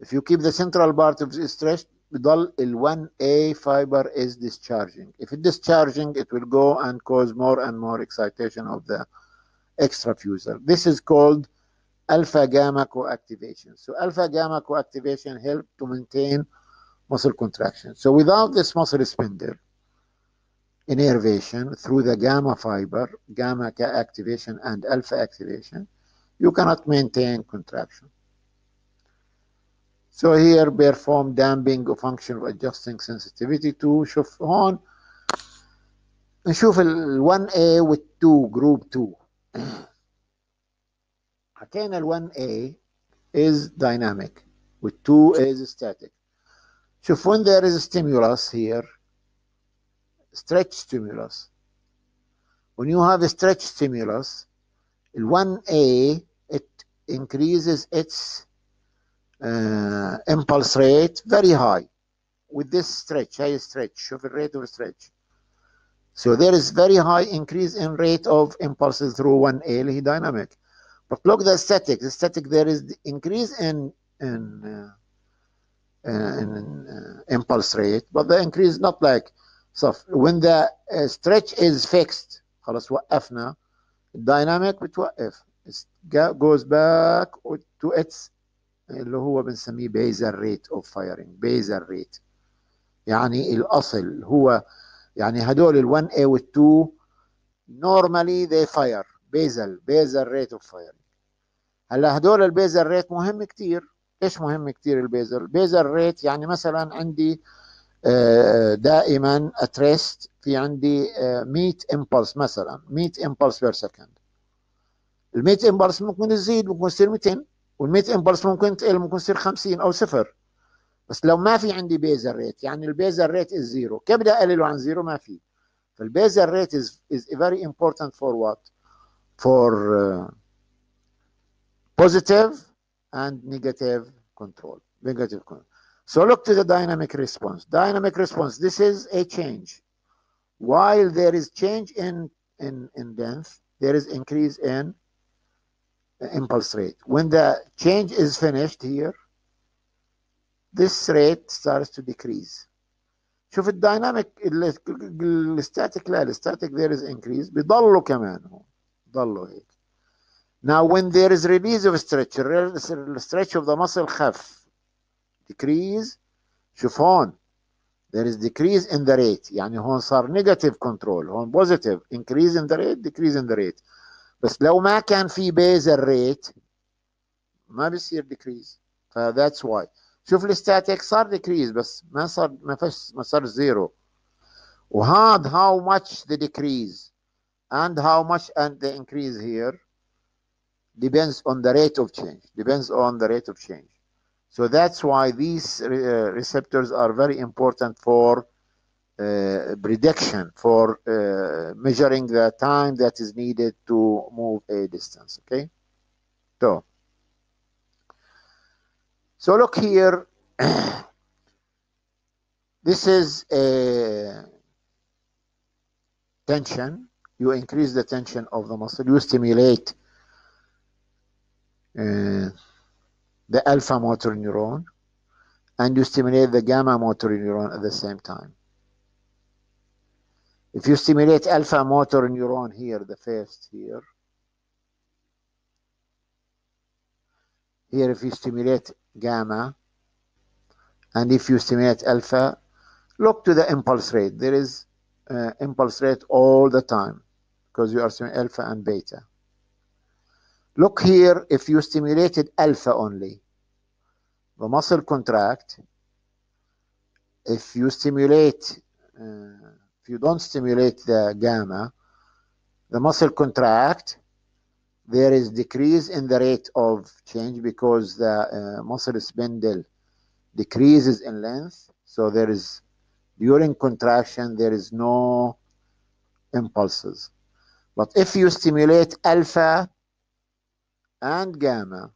If you keep the central part of stretched, بضل ال 1A fiber is discharging. If it discharging, it will go and cause more and more excitation of the extrafusal. This is called alpha gamma coactivation. So alpha gamma coactivation help to maintain muscle contraction. So without this muscle spindle innervation through the gamma fiber, gamma activation and alpha activation, you cannot maintain contraction. So here perform damping of function of adjusting sensitivity to شوف هون نشوف ال 1A with 2 group 2 حكينا ال 1A is dynamic with 2 is static شوف when there is a stimulus here stretch stimulus when you have a stretch stimulus ال 1A increases its uh, impulse rate very high with this stretch high stretch شوف rate of stretch so there is very high increase in rate of impulses through 1A اللي dynamic but look the static the static there is increase in in, uh, in uh, impulse rate but the increase not like so when the uh, stretch is fixed خلاص وقفنا dynamic بتوقف goes back to its اللي هو بنسميه بيزل ريت اوف فايرنج بيزل ريت يعني الأصل. هو يعني هدول ال 1A وال 2 normally they fire. بيزل بيزل ريت اوف فايرنج هلا هدول البيزل ريت مهم كتير. إيش مهم كتير البيزل بيزل ريت يعني مثلا عندي دائما اتريست في عندي 100 امبلس مثلا. 100 امبلس بير سكند ال 100 بالاس ممكن تزيد ممكن تصير 200 وال 100 بالاس ممكن تقل ممكن تصير 50 أو صفر. بس لو ما في عندي بيزر ريت يعني البيزر ريت از زيرو كيف بدي أقلله عن زيرو ما في. فالبيزر ريت از از فيري امبورتنت فور وات فور بوزيتيف اند نيجاتيف كنترول نيجاتيف كنترول So look to the dynamic response. Dynamic response, this is a change. While there is change in, in, in length, there is increase in impulse rate. When the change is finished here, this rate starts to decrease. شوف الدايناميك الستاتيك لا الستاتيك there is increase بيضلوا كمان هون ضلوا هيك now when there is release of stretch the stretch of the muscle خف decrease شوف هون there is decrease in the rate يعني هون صار negative control هون positive increase in the rate decrease in the rate بس لو ما كان في بيزل ريت ما بيصير ديكريز فذاتس واي شوف الستاتيك صار ديكريز بس ما صار ما فيش ما صار زيرو وهذا how much the decrease and how much and the increase here depends on the rate of change depends on the rate of change so that's why these uh, receptors are very important for uh, prediction for uh, measuring the time that is needed to move a distance okay? So so look here. This is a tension. You increase the tension of the muscle. You stimulate uh, the alpha motor neuron and you stimulate the gamma motor neuron at the same time if you stimulate alpha motor neuron here, the first here, here if you stimulate gamma and if you stimulate alpha look to the impulse rate. There is uh, impulse rate all the time because you are stimulating alpha and beta. Look here if you stimulated alpha only the muscle contract if you stimulate uh, you don't stimulate the gamma the muscle contract there is decrease in the rate of change because the uh, muscle spindle decreases in length. So there is during contraction there is no impulses. But if you stimulate alpha and gamma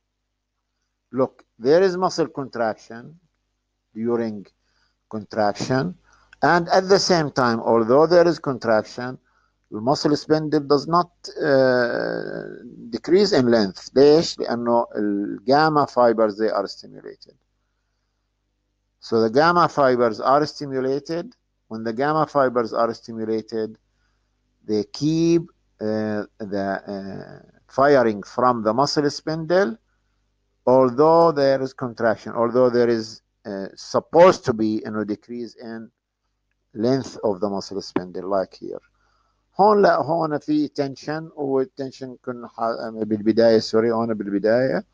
look there is muscle contraction during contraction and at the same time although there is contraction the muscle spindle does not uh, decrease in length ليش لانه الجاما fibers they are stimulated so the gamma fibers are stimulated when the gamma fibers are stimulated they keep uh, the uh, firing from the muscle spindle although there is contraction although there is uh, supposed to be a decrease in length of the muscle spindle like here هون لا هون في تنشن والتنشن كنا بالبدايه سوري هون بالبدايه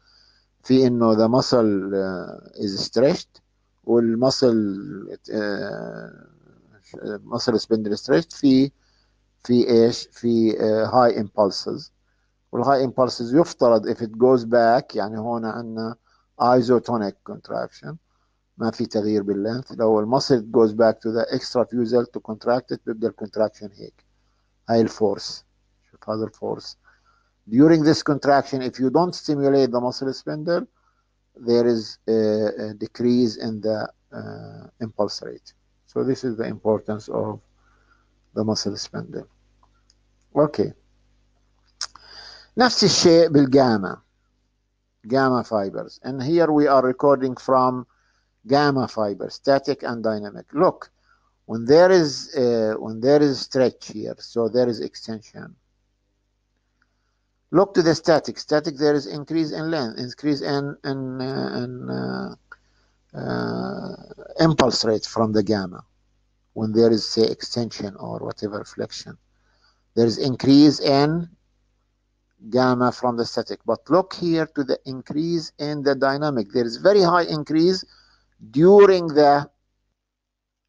في انه the muscle uh, is stretched والمصل muscle spindle stretched في في إيش في uh, high impulses والهاي impulses يفترض if it goes back يعني هون عندنا isotonic contraction ما في تغيير باللينث لو المصل goes back to the extrafusal to contract it بيبدا الكونتراكشن هيك هاي الفورس شوف هذا الفورس during this contraction if you don't stimulate the muscle spindle there is a, a decrease in the uh, impulse rate so this is the importance of the muscle spindle okay نفس الشيء بالجاما gamma fibers and here we are recording from gamma fibers static and dynamic. Look when there is uh, when there is stretch here so there is extension. Look to the static. Static there is increase in length increase in in, uh, in uh, uh, impulse rate from the gamma. When there is say extension or whatever flexion. There is increase in gamma from the static. But look here to the increase in the dynamic. There is very high increase during the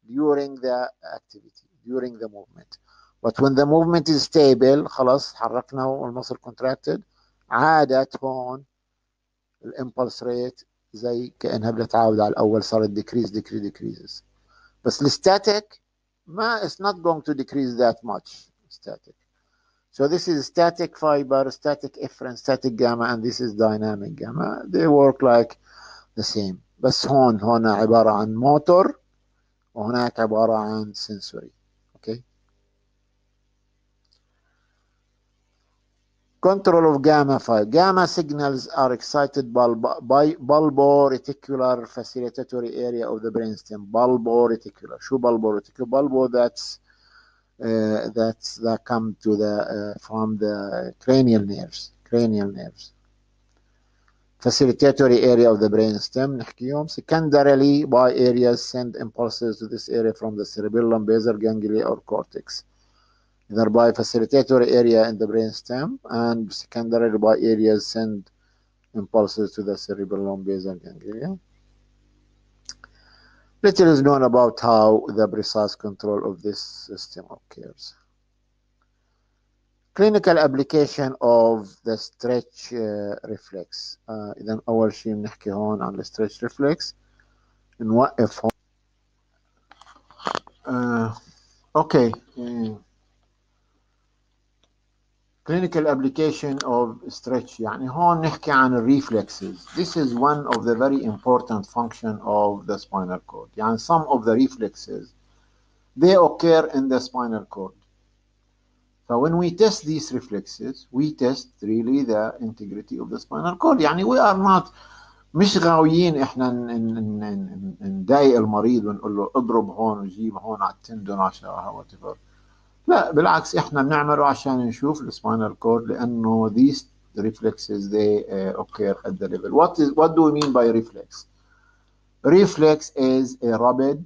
during the activity during the movement but when the movement is stable خلاص حركنا والمصل contracted عادت هون الامبلس ريت زي كانها بتتعود على الاول صارت decrease decrease decreases بس الستاتيك ما it's not going to decrease that much static so this is static fiber static efferent static gamma and this is dynamic gamma they work like the same بس هون هون عبارة عن موتور وهناك عبارة عن sensory okay control of gamma fiber gamma signals are excited by, by bulboreticular facilitatory area of the brainstem bulboreticular شو bulboreticular bulbo that's uh, that's that come to the uh, from the cranial nerves cranial nerves facilitatory area of the brainstem نحكيهم secondarily by areas send impulses to this area from the cerebellum basal ganglia or cortex either by facilitatory area in the brainstem and secondarily by areas send impulses to the cerebellum basal ganglia little is known about how the precise control of this system occurs clinical application of the stretch uh, reflex uh, اذا اول شيء بنحكي هون عن الستريتش ريفلكس نوقف هون uh, اوكي okay. clinical application of stretch يعني هون نحكي عن الريفلكسز this is one of the very important function of the spinal cord يعني some of the reflexes they occur in the spinal cord So when we test these reflexes, we test really the integrity of the spinal cord. يعني we are not مش غاويين إحنا نضايق المريض ونقول له اضرب هون وجيب هون على التندون عشان whatever. لا بالعكس إحنا بنعمله عشان نشوف السباينال كورد لأنه these the reflexes they uh, occur at the level. What is what do we mean by reflex? Reflex is a rapid,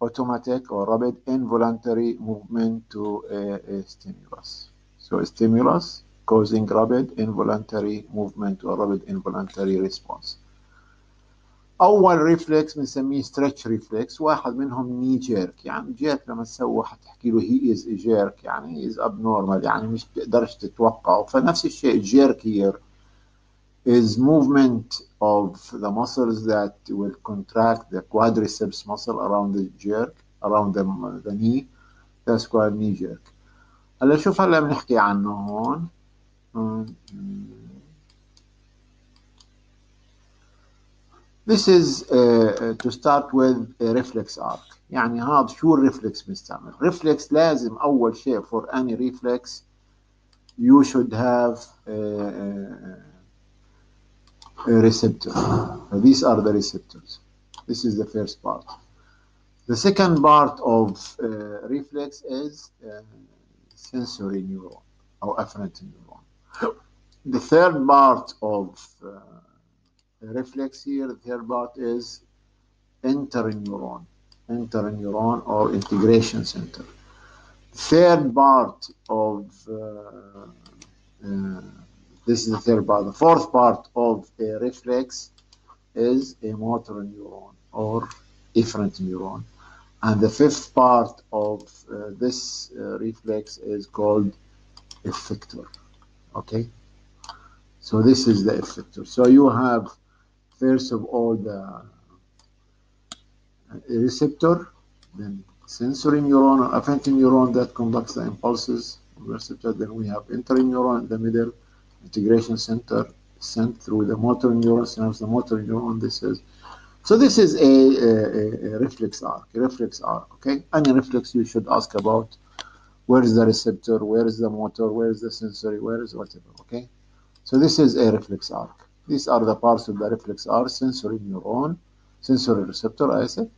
automatic, or rapid involuntary movement to a, a stimulus. So stimulus causing rapid involuntary movement a rapid involuntary response. اول ريفلكس بنسميه ستريتش ريفلكس واحد منهم ني جيرك يعني جيرك لما تسوي حتحكي له هي از جيرك يعني هي از ابنورمال يعني مش بتقدرش تتوقعه فنفس الشيء جيرك here is movement of the muscles that will contract the quadriceps muscle around the jerk around the, the knee that's called knee jerk هلا شوف هلا بنحكي عنه هون This is uh, to start with a reflex arc يعني هذا شو الريفلكس بنستعمل ريفلكس لازم أول شيء for any reflex you should have a, a, a receptor these are the receptors. This is the first part. The second part of uh, reflex is uh, sensory neuron or afferent neuron. The third part of uh, reflex here, the third part is interneuron, interneuron or integration center. Third part of uh, uh, this is the third part. The fourth part of a reflex is a motor neuron or efferent neuron. And the fifth part of uh, this uh, reflex is called effector. Okay? So this is the effector. So you have first of all the receptor, then sensory neuron or afferent neuron that conducts the impulses receptor. Then we have interneuron in the middle, integration center sent through the motor neuron, serves the motor neuron. This is so. This is a, a, a reflex arc, a reflex arc. Okay, any reflex you should ask about. Where is the receptor? Where is the motor? Where is the sensory? Where is whatever? Okay, so this is a reflex arc. These are the parts of the reflex arc, sensory neuron, sensory receptor, I said.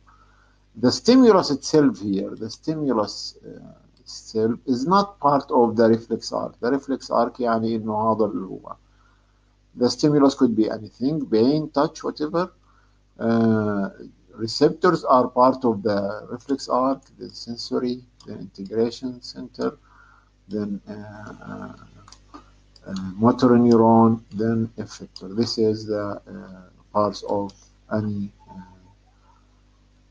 The stimulus itself here, the stimulus uh, itself is not part of the reflex arc. The reflex arc يعني إنه هذا اللي هو. The stimulus could be anything, pain, touch, whatever. Uh, receptors are part of the reflex arc, the sensory, the integration center, then uh, uh, motor neuron, then effector. This is the uh, parts of any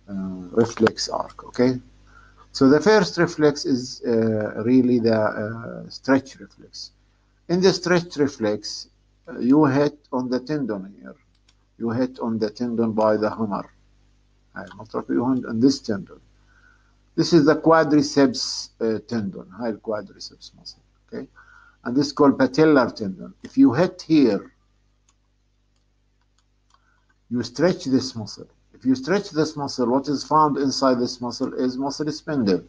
uh, reflex arc. Okay, So the first reflex is uh, really the uh, stretch reflex. In the stretch reflex, uh, you hit on the tendon here. You hit on the tendon by the hammer. on this tendon. This is the quadriceps uh, tendon, high quadriceps muscle. Okay, and this is called patellar tendon. If you hit here, you stretch this muscle. If you stretch this muscle, what is found inside this muscle is muscle spindle.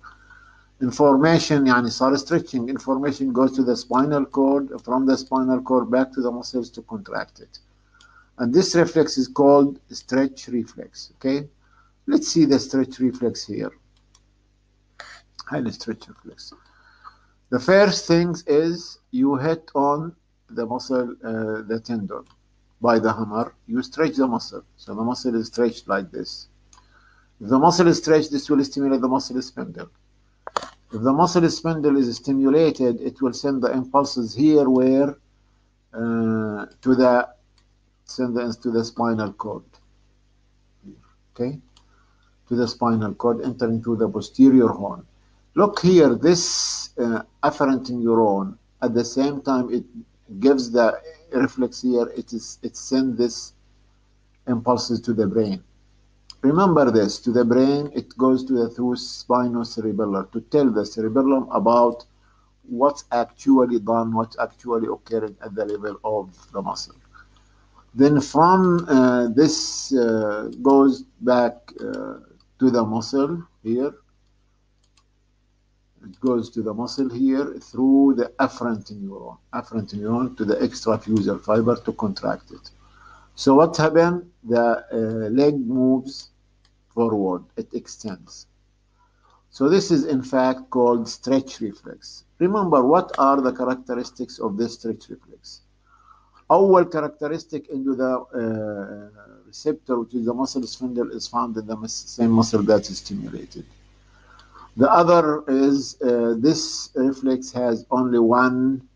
Information, yani صار stretching, information goes to the spinal cord, from the spinal cord back to the muscles to contract it. And this reflex is called stretch reflex, okay? Let's see the stretch reflex here. Highly stretch reflex. The first thing is you hit on the muscle, uh, the tendon by the hammer. You stretch the muscle. So the muscle is stretched like this. If the muscle is stretched, this will stimulate the muscle spindle. If the muscle spindle is stimulated, it will send the impulses here where uh, to the send the, to the spinal cord. Okay, to the spinal cord, entering to the posterior horn. Look here, this uh, afferent neuron, at the same time it gives the reflex here, it is it sends this impulses to the brain. Remember this, to the brain, it goes to the through spinocerebellar to tell the cerebellum about what's actually done, what's actually occurring at the level of the muscle. Then from uh, this uh, goes back uh, to the muscle here, it goes to the muscle here through the afferent neuron, afferent neuron to the extrafusal fiber to contract it. So what happened? The uh, leg moves forward, it extends. So this is in fact called stretch reflex. Remember, what are the characteristics of this stretch reflex? أول characteristic into the uh, receptor which is the muscle spindle is found in the mus- same muscle that is stimulated. The other is uh, this reflex has only one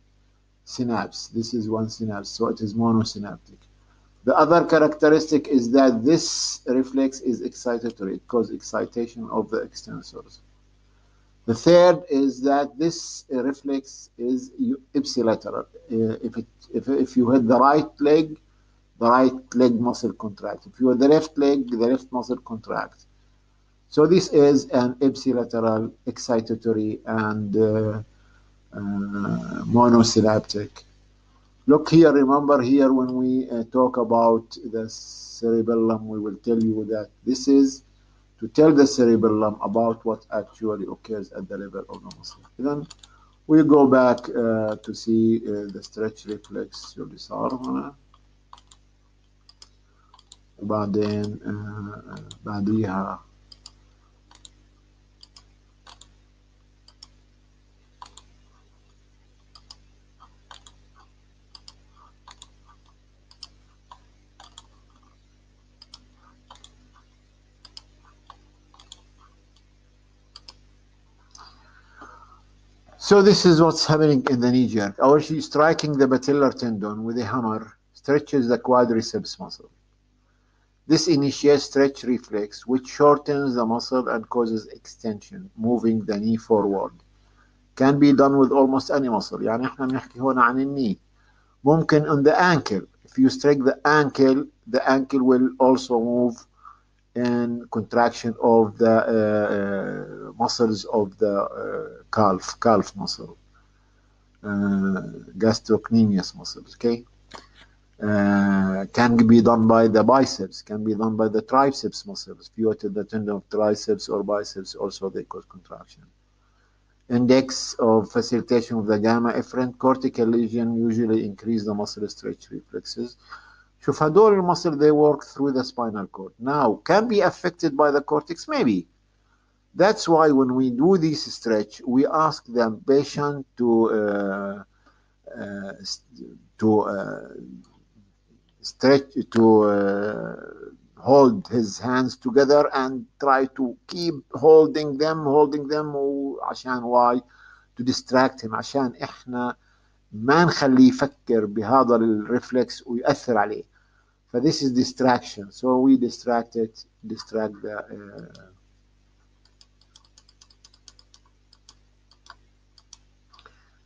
synapse. This is one synapse, so it is monosynaptic. The other characteristic is that this reflex is excitatory. It causes excitation of the extensors. The third is that this reflex is ipsilateral. Uh, if, it, if, if you hit the right leg, the right leg muscle contracts. If you hit the left leg, the left muscle contracts. So this is an ipsilateral excitatory and uh, uh, monosynaptic. Look here, remember here when we uh, talk about the cerebellum, we will tell you that this is to tell the cerebellum about what actually occurs at the level of the muscle. Then we go back uh, to see uh, the stretch reflex اللي صار هنا وبعدين uh, بعديها So this is what's happening in the knee jerk. Our she striking the patellar tendon with a hammer stretches the quadriceps muscle. This initiates stretch reflex, which shortens the muscle and causes extension, moving the knee forward. Can be done with almost any muscle. يعني احنا بنحكي هون عن الني. ممكن on the ankle. If you strike the ankle, the ankle will also move in contraction of the uh, uh, muscles of the uh, calf, calf muscle, uh, gastrocnemius muscles. Okay, can be done by the biceps, can be done by the triceps muscles. You to the tendon of triceps or biceps, also they cause contraction. Index of facilitation of the gamma efferent cortical lesion usually increase the muscle stretch reflexes. شوف هدول المصل they work through the spinal cord. Now, can be affected by the cortex? Maybe. That's why when we do this stretch, we ask the patient to uh, uh, to uh, stretch to uh, hold his hands together and try to keep holding them holding them عشان why to distract him عشان احنا ما نخليه يفكر بهذا الرفلكس ويأثر عليه So this is distraction. So we distract it, distract the. Uh,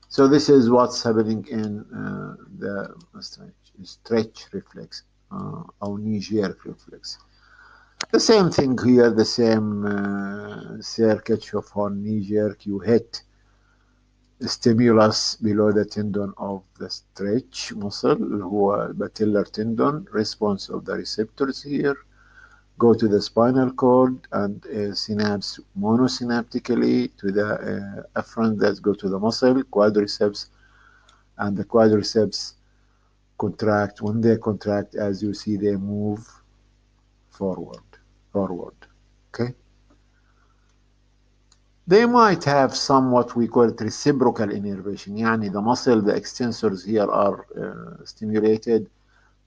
so this is what's happening in uh, the stretch, stretch reflex uh, or jerk reflex. The same thing here, the same uh, circuit of jerk. You hit stimulus below the tendon of the stretch muscle اللي هو patellar tendon response of the receptors here go to the spinal cord and uh, synapse monosynaptically to the uh, afferent that go to the muscle quadriceps and the quadriceps contract when they contract as you see they move forward forward okay they might have somewhat we call it reciprocal innervation يعني the muscle the extensors here are uh, stimulated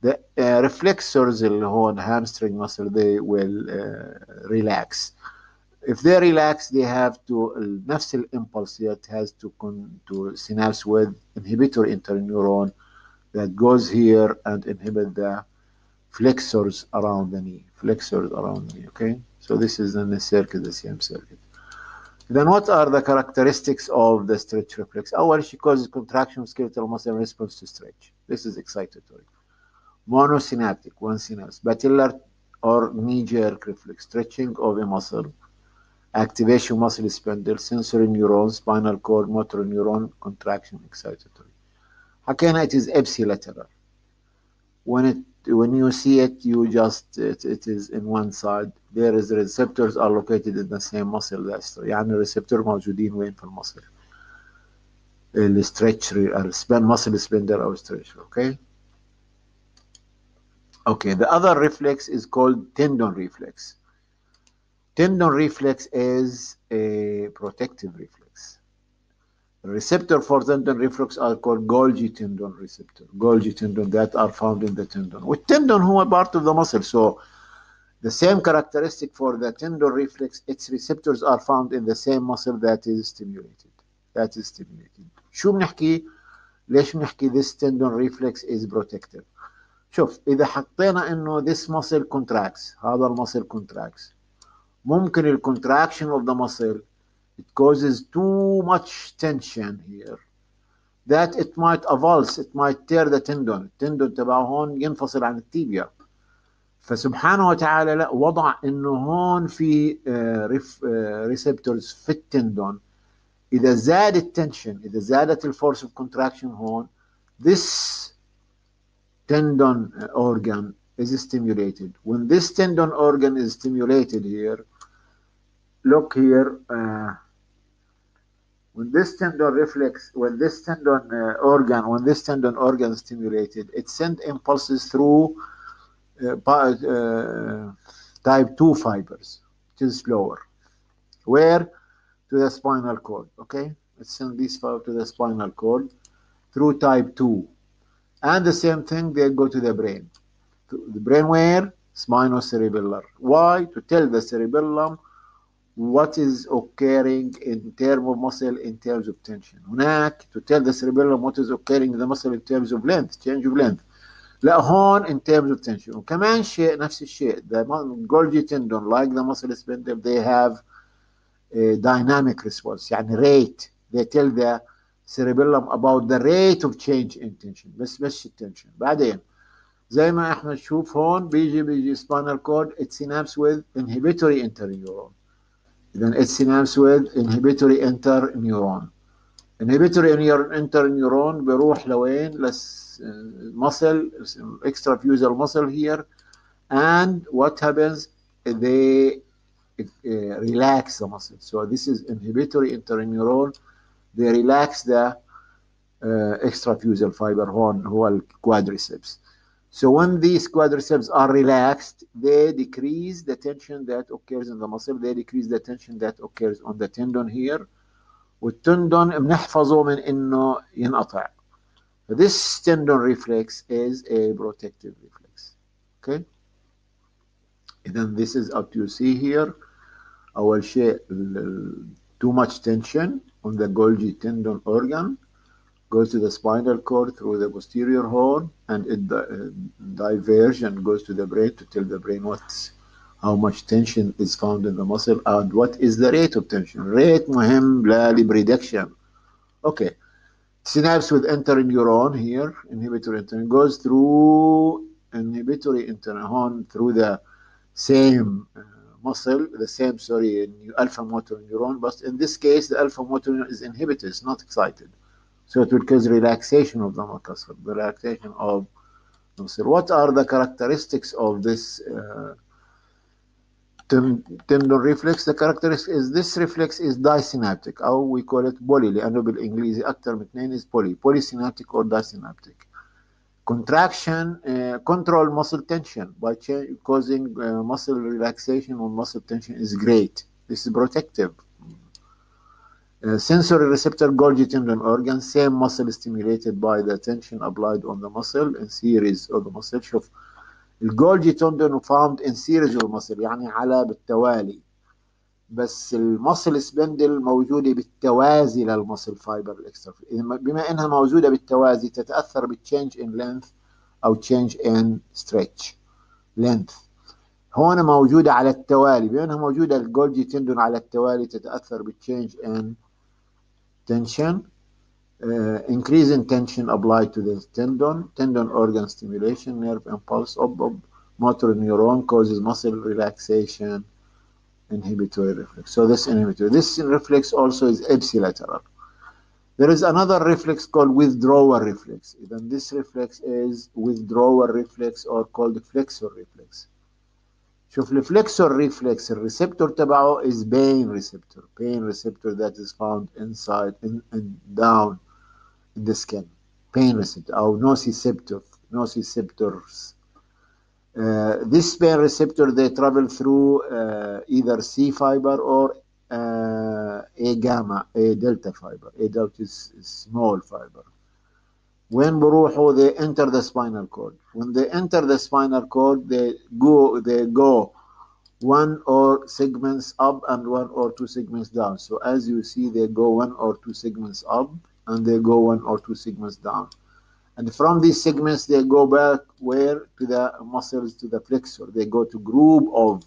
the uh, reflexors اللي هو the hamstring muscle they will uh, relax if they relax they have to نفس الامبulse it has to con to synapse with inhibitory interneuron that goes here and inhibit the flexors around the knee flexors around the knee okay so this is in the circuit the same circuit Then what are the characteristics of the stretch reflex? Oh, Our she causes contraction of skeletal muscle in response to stretch. This is excitatory. Monosynaptic, one synapse. Patellar or knee-jerk reflex, stretching of a muscle. Activation muscle spindle, sensory neuron, spinal cord, motor neuron, contraction, excitatory. Hakana, it is ipsilateral. When it when you see it, you just it, it is in one side. There is receptors are located in the same muscle. That's يعني الريسبتور موجودين وين في المصل؟ الستريتش span muscle spindle or stretch. Okay. Okay. The other reflex is called tendon reflex. Tendon reflex is a protective reflex receptor for tendon reflex are called Golgi tendon receptor, Golgi tendon that are found in the tendon. With tendon, who are part of the muscle, so the same characteristic for the tendon reflex, its receptors are found in the same muscle that is stimulated. That is stimulated. شو بنحكي؟ ليش بنحكي this tendon reflex is protective؟ شوف إذا حطينا إنه this muscle contracts هذا المصل contracts ممكن ال contraction of the muscle it causes too much tension here that it might avulse it might tear the tendon التندون تبعه هون ينفصل عن التيبيا فسبحانه وتعالى لا وضع انه هون في ريسبتورز في التندون اذا زاد التنشن اذا زادت الفورس اوف كونتراكشن هون this tendon organ is stimulated when this tendon organ is stimulated here look here uh, when this tendon reflex when this tendon uh, organ when this tendon organ stimulated it sends impulses through uh, uh, type 2 fibers which is slower where? To the spinal cord okay? Let's send these fibers to the spinal cord through type 2 and the same thing they go to the brain. The brain where? Spinocerebellar. Why? To tell the cerebellum what is occurring in terms of muscle in terms of tension هناك to tell the cerebellum what is occurring in the muscle in terms of length change of length لا هون in terms of tension وكمان شيء نفس الشيء the Golgi tendon like the muscle spindle they have a dynamic response يعني rate they tell the cerebellum about the rate of change in tension بس مش التنشن بعدين زي ما احنا نشوف هون بيجي بيجي spinal cord it synapse with inhibitory interneuron then it synapses with inhibitory interneuron. Inhibitory interneuron لوين؟ muscle extrafusal muscle here. And what happens? They uh, relax the muscle. So this is inhibitory interneuron. They relax the uh, extrafusal fiber هون quadriceps. الكوادريسبس so when these quadriceps are relaxed, they decrease the tension that occurs in the muscle, they decrease the tension that occurs on the tendon here. والتندون بنحفظه من انه ينقطع. This tendon reflex is a protective reflex. Okay? then this is what you see here. أول شيء too much tension on the Golgi tendon organ goes to the spinal cord through the posterior horn and it uh, diverges and goes to the brain to tell the brain what's how much tension is found in the muscle and what is the rate of tension rate مهم للبريدكشن okay synapse with interneuron here inhibitory interneuron goes through inhibitory interneuron through the same uh, muscle the same sorry alpha motor neuron but in this case the alpha motor neuron is inhibited it's not excited So it will cause relaxation of the maqasir, relaxation of nasir. What are the characteristics of this uh, tendon reflex? The characteristic is this reflex is disynaptic, or we call it poly. The English أكثر من name is poly, polysynaptic or disynaptic. Contraction uh, control muscle tension by causing uh, muscle relaxation Or muscle tension is great. This is protective. Uh, sensory receptor Golgi tendon organ same muscle stimulated by the tension applied on the muscle in series of the muscle. شوف الجولجي تندون found in series of muscle يعني على بالتوالي. بس المصل سبندل موجودة بالتوازي للمصل فايبر الاكسترا بما إنها موجودة بالتوازي تتأثر بالتشينج in length أو change in stretch. Length. هون موجودة على التوالي. بما إنها موجودة الجولجي تندون على التوالي تتأثر بالتشينج in tension uh, tension applied to the tendon tendon organ stimulation nerve impulse up, motor neuron causes muscle relaxation inhibitory reflex. So this inhibitory this reflex also is ipsilateral. There is another reflex called withdrawal reflex then this reflex is withdrawal reflex or called flexor reflex شوف الفلكسور ريفلكس الريسبتور تبعه is pain receptor pain receptor that is found inside in, and down in the skin pain receptor او nociceptor nociceptors uh, this pain receptor they travel through uh, either C fiber or uh, A gamma, A delta fiber. A delta is, is small fiber. When بروحوا they enter the spinal cord. When they enter the spinal cord, they go they go one or segments up and one or two segments down. So as you see, they go one or two segments up and they go one or two segments down. And from these segments, they go back where to the muscles to the flexor. They go to group of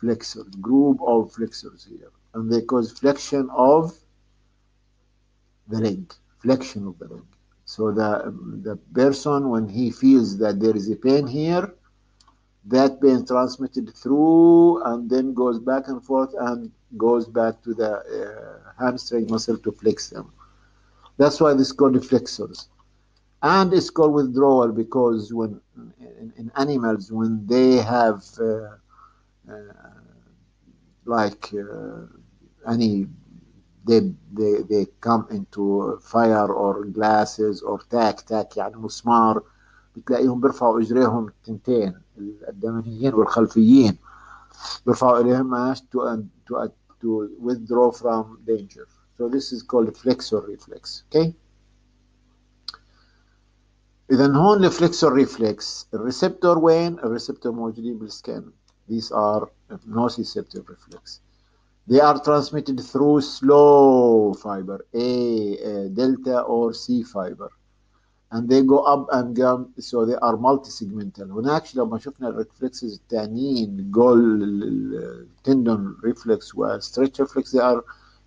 flexors, group of flexors here, and they cause flexion of the leg, flexion of the leg. So the the person when he feels that there is a pain here, that pain transmitted through and then goes back and forth and goes back to the uh, hamstring muscle to flex them. That's why this is called flexors. And it's called withdrawal because when in, in animals, when they have uh, uh, like uh, any they, they they come into fire or glasses or تاك تاك يعني مسمار بتلاقيهم بيرفعوا اجريهم التنتين القدامانيين والخلفيين بيرفعوا اليهم ايش to, to, to withdraw from danger so this is called flexor reflex okay اذا هون الفلكسور ريفلكس الريسبتور وين الريسبتور موجودين بالسكن these are nociceptive reflex they are transmitted through slow fiber A, A delta or C fiber and they go up and down so they are multi-segmental هناك لما شفنا الريفلكسز الثانيين جول التندون ريفلكس والستريتش ريفلكس they are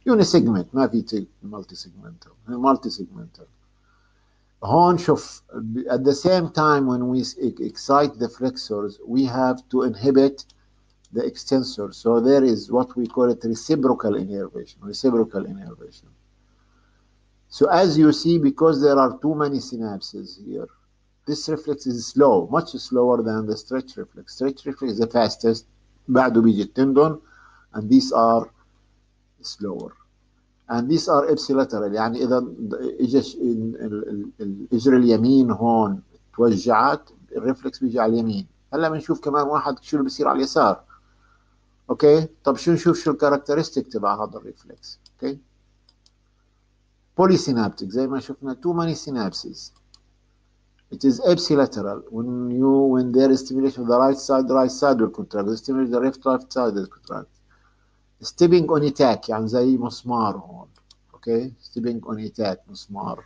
unisegment ما في multi segmental multi segmental هون شوف at the same time when we excite the flexors we have to inhibit the extensor so there is what we call it reciprocal innervation reciprocal innervation so as you see because there are too many synapses here this reflex is slow much slower than the stretch reflex stretch reflex is the fastest بعده بيجي التندون and these are slower and these are ipsilateral يعني اذا اجى الاجر اليمين هون توجعت الريفلكس بيجي على اليمين هلا بنشوف كمان واحد شو اللي بيصير على اليسار اوكي طب شو نشوف شو الكاركترستيك تبع هذا الريفلكس اوكي polysynaptic زي ما شفنا too many synapses it is ipsilateral when you when there is stimulation of the right side the right side will contract the stimulation the left left side will contract stepping on attack يعني زي مسمار هون اوكي stepping on attack مسمار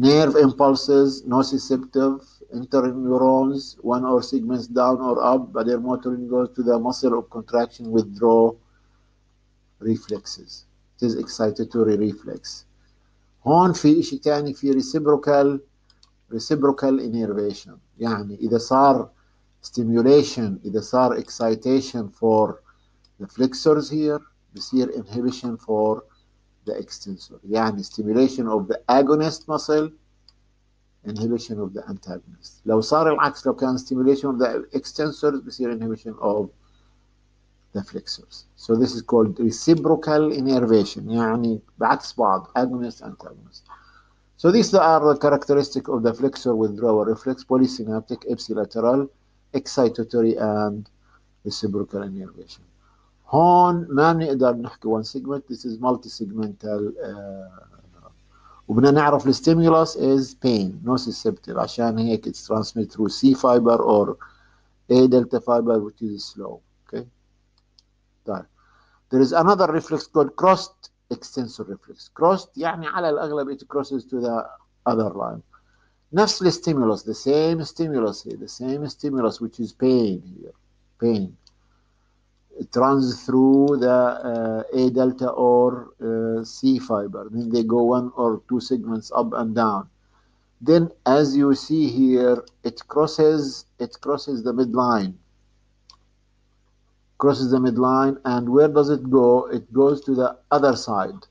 nerve impulses nociceptive Interneurons, one or segments down or up, but their motoring goes to the muscle of contraction, withdraw reflexes. It is excitatory reflex. هون في شيء ثاني في reciprocal reciprocal innervation يعني إذا صار stimulation إذا صار excitation for the flexors here بصير inhibition for the extensor يعني stimulation of the agonist muscle inhibition of the antagonist لو صار العكس لو كان stimulation of the extensors بصير inhibition of the flexors so this is called reciprocal innervation يعني بعكس بعض agonist antagonist so these are the characteristic of the flexor withdrawal reflex polysynaptic ipsilateral excitatory and reciprocal innervation هون ما بنقدر نحكي one segment this is multi segmental uh, وبدنا نعرف الستيمولus is pain nociceptive عشان هيك it's transmitted through C fiber or A delta fiber which is slow okay طيب there is another reflex called crossed extensor reflex crossed يعني على الأغلب it crosses to the other line نفس الستيمولus the same stimulus here the same stimulus which is pain here pain it runs through the uh, A delta or uh, C fiber. Then they go one or two segments up and down. Then, as you see here, it crosses it crosses the midline. Crosses the midline, and where does it go? It goes to the other side.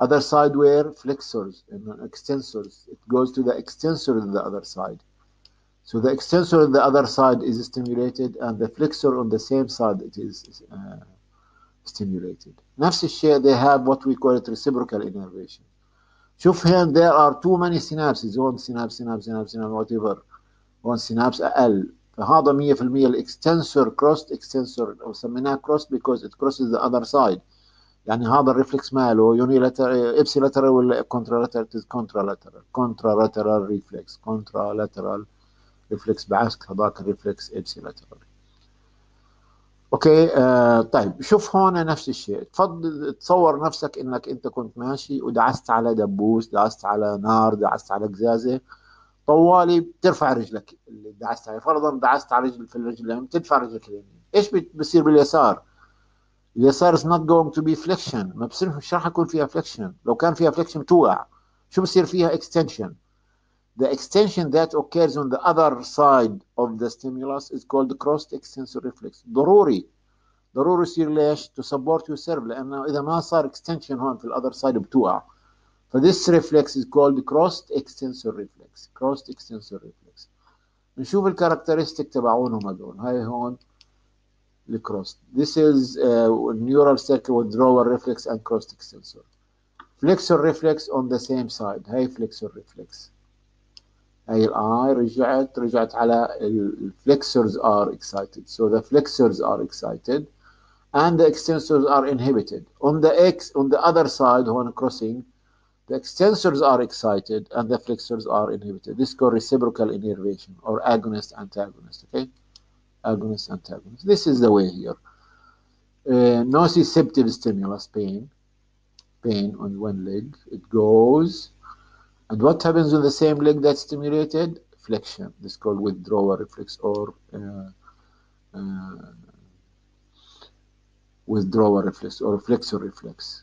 Other side where flexors and extensors. It goes to the extensor on the other side. So the extensor on the other side is stimulated and the flexor on the same side it is uh, stimulated. نفس الشيء they have what we call it reciprocal innervation. شوف هنا there are too many synapses one synapse synapse synapse synapse whatever one synapse أقل فهذا 100% الاكستنسور كروست اكستنسور او سميناه كروست because it crosses the other side يعني هذا الريفلكس ماله يونيلاترال ابسيلاترال ولا كونترالاترال كونترالاترال كونترالاترال ريفلكس كونترالاترال ريفلكس بعكس هذاك الريفلكس ابسيلاترال أوكي آه طيب شوف هون نفس الشيء. تفضل تصور نفسك إنك أنت كنت ماشي ودعست على دبوس دعست على نار دعست على قزازه طوالي بترفع رجلك اللي دعست عليه. فرضا دعست على رجل في الرجل اليمين تدفع رجلك اليمين إيش بصير باليسار؟ اليسار is not going to be flexion. ما بصير مش راح يكون فيها flexion. لو كان فيها flexion توقع. شو بصير فيها؟ extension. the extension that occurs on the other side of the stimulus is called cross extensor reflex ضروري ضروري يصير ليش to support yourself لانه اذا ما صار extension هون في الاذر side بتوقع فthis reflex is called cross extensor reflex cross extensor reflex نشوف الكاركترستيك تبعونهم هذول هاي هون الكروس this is uh, neural circle withdrawal reflex and cross extensor flexor reflex on the same side هاي flexor reflex هاي الاي رجعت رجعت على الفلexors are excited so the flexors are excited and the extensors are inhibited on the x on the other side هون crossing the extensors are excited and the flexors are inhibited this is called reciprocal innervation or agonist antagonist okay agonist antagonist this is the way here uh, nociceptive stimulus pain pain on one leg it goes and what happens on the same leg that's stimulated? Flexion. This is called withdrawal reflex or uh, uh, withdrawal reflex or flexor reflex.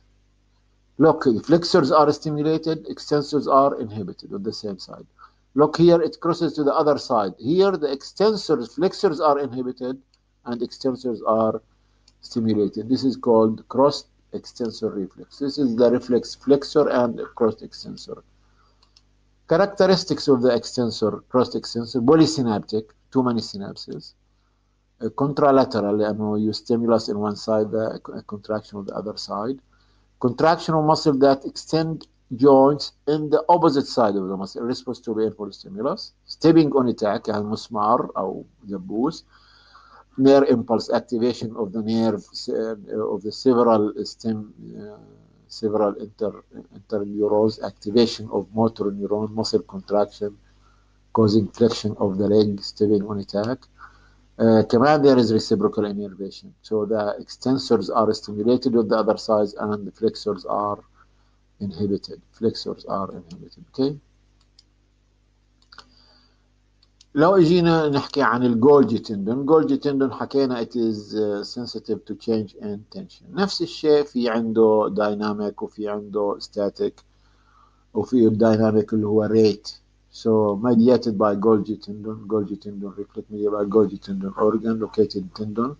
Look, flexors are stimulated, extensors are inhibited on the same side. Look here, it crosses to the other side. Here, the extensors, flexors are inhibited and extensors are stimulated. This is called cross extensor reflex. This is the reflex flexor and cross extensor. Characteristics of the extensor, cross extensor, polysynaptic, too many synapses. Uh, contralateral, لأنه you stimulus in one side, the contraction of the other side. Contractional muscle that extend joints in the opposite side of the muscle, response to painful stimulus. Stepping on attack, يعني مسمار أو دبوس. Nerve impulse activation of the nerve uh, of the several stem uh, several inter, interneurons, activation of motor neuron muscle contraction, causing flexion of the leg, stepping on attack. Uh, command there is reciprocal innervation. So the extensors are stimulated with the other side, and the flexors are inhibited. Flexors are inhibited, okay? لو اجينا نحكي عن الجولجي تندون جولجي تندون حكينا it is uh, sensitive to change in tension نفس الشيء في عنده دايناميك وفي عنده static وفي الدايناميك اللي هو rate so mediated by Golgi tendon Golgi tendon reflect mediated by Golgi tendon organ located tendon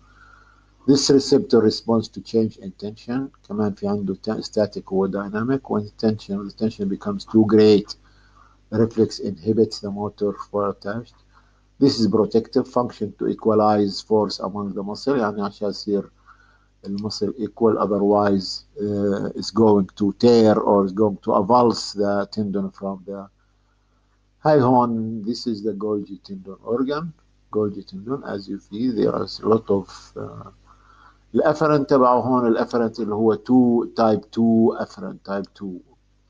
this receptor responds to change in tension كمان في عنده static و dynamic when tension the tension becomes too great the reflex inhibits the motor for attached This is protective function to equalize force among the muscle يعني عشان يصير المسل equal otherwise uh, is going to tear or is going to avulse the tendon from the هاي هون this is the Golgi tendon organ Golgi tendon as you see there is a lot of uh, الافرنت تبعه هون الافرنت اللي هو 2 type 2 afferent type 2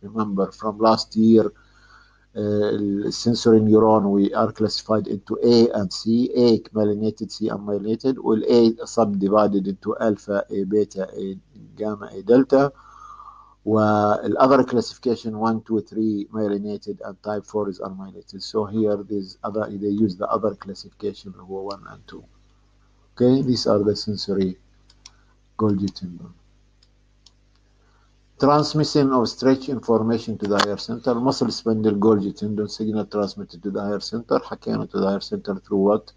remember from last year uh, sensory neuron we are classified into A and C A myelinated C unmyelinated وال A subdivided into alpha A beta A gamma A delta والother classification 1 2 3 myelinated and type 4 is unmyelinated so here these other they use the other classification اللي هو 1 and 2 okay these are the sensory Golgi tendon transmission of stretch information to the higher center muscle spindle Golgi tendon signal transmitted to the higher center حكينا to the higher center through what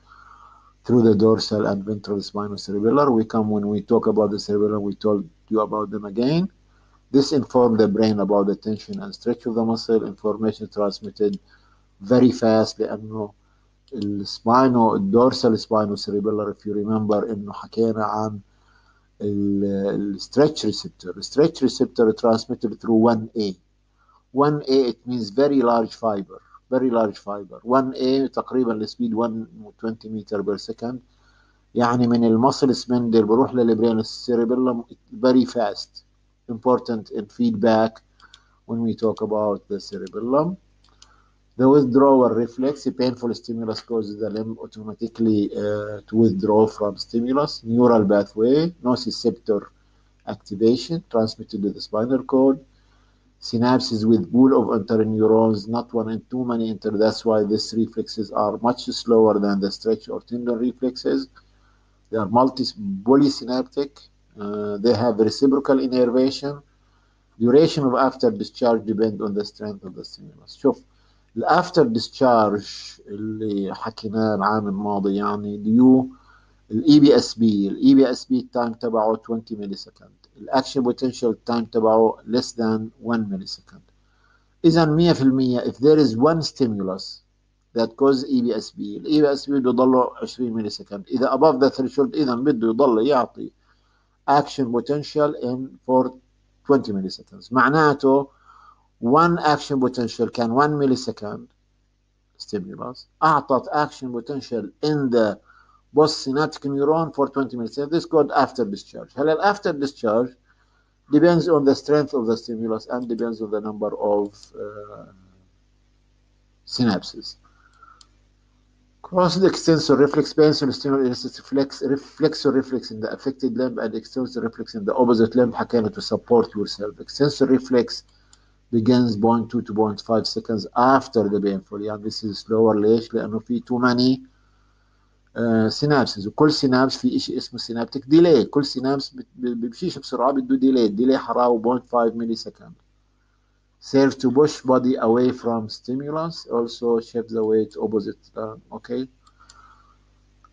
through the dorsal and ventral spinocerebellar we come when we talk about the cerebellum we told you about them again this inform the brain about the tension and stretch of the muscle information transmitted very fast لأنه السباينو الدورسال spinocerebellar if you remember إنه حكينا عن الستريتش ريسبتور الستريتش ريسبتور transmitted through 1A 1A it means very large fiber very large fiber 1A تقريبا السبيد 120 متر بير سكند يعني من المصل سبندل بروح للبرين السيربيلم very fast important in feedback when we talk about the cerebellum The withdrawal reflex, a painful stimulus causes the limb automatically uh, to withdraw from stimulus. Neural pathway, nociceptor activation transmitted to the spinal cord. Synapses with pool of interneurons, not one and too many enter. That's why these reflexes are much slower than the stretch or tendon reflexes. They are multi polysynaptic. Uh, they have reciprocal innervation. Duration of after discharge depends on the strength of the stimulus. Sure. الأفتر discharge اللي حكيناه العام الماضي يعني ديو الاي بي اس بي الاي بي اس بي التايم تبعه 20 ملي سكند الاكشن بوتنشال تايم تبعه less than 1 ملي سكند اذا 100% if there is one stimulus that causes EBSB الاي بي اس بي بده يضله 20 ملي سكند إذا above the threshold اذا بده يضل يعطي action potential in for 20 ملي seconds معناته one action potential كان 1 ملي سكند stimulus اعطت action potential in the postsynaptic neuron for 20 minutes. This is called after discharge. هلا after discharge depends on the strength of the stimulus and depends on the number of uh, synapses. Cross the extensor reflex, pencil stimulus reflex, reflexor reflex in the affected limb and extensor reflex in the opposite limb حكينا to support yourself. Extensor reflex begins 0.2 to 0.5 seconds after the painful يعني this is slower ليش؟ لأنه في too many سينابسز وكل سينابس في شيء اسمه سينابتيك ديلي كل سينابس بيمشيش بسرعه بده ديلي الديلي حراره 0.5 ملي سكند serve to push body away from stimulus also shift the weight opposite uh, okay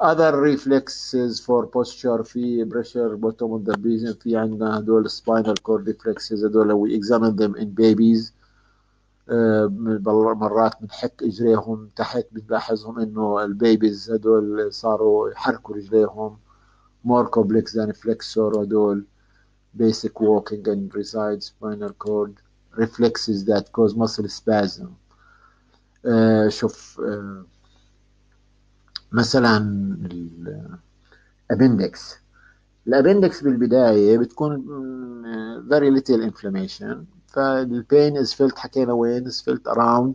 other reflexes for posture في pressure bottom of the بريزن في عندنا هدول spinal cord reflexes هدول we examine them in babies مرات بنحك اجريهم تحت بنلاحظهم انه البيبيز هدول صاروا يحركوا رجليهم more complex than flexor هدول basic walking and reside spinal cord reflexes that cause muscle spasm. Uh, شوف uh, مثلا الابندكس الابندكس بالبدايه بتكون very little inflammation فالبين is felt حكينا وين is felt around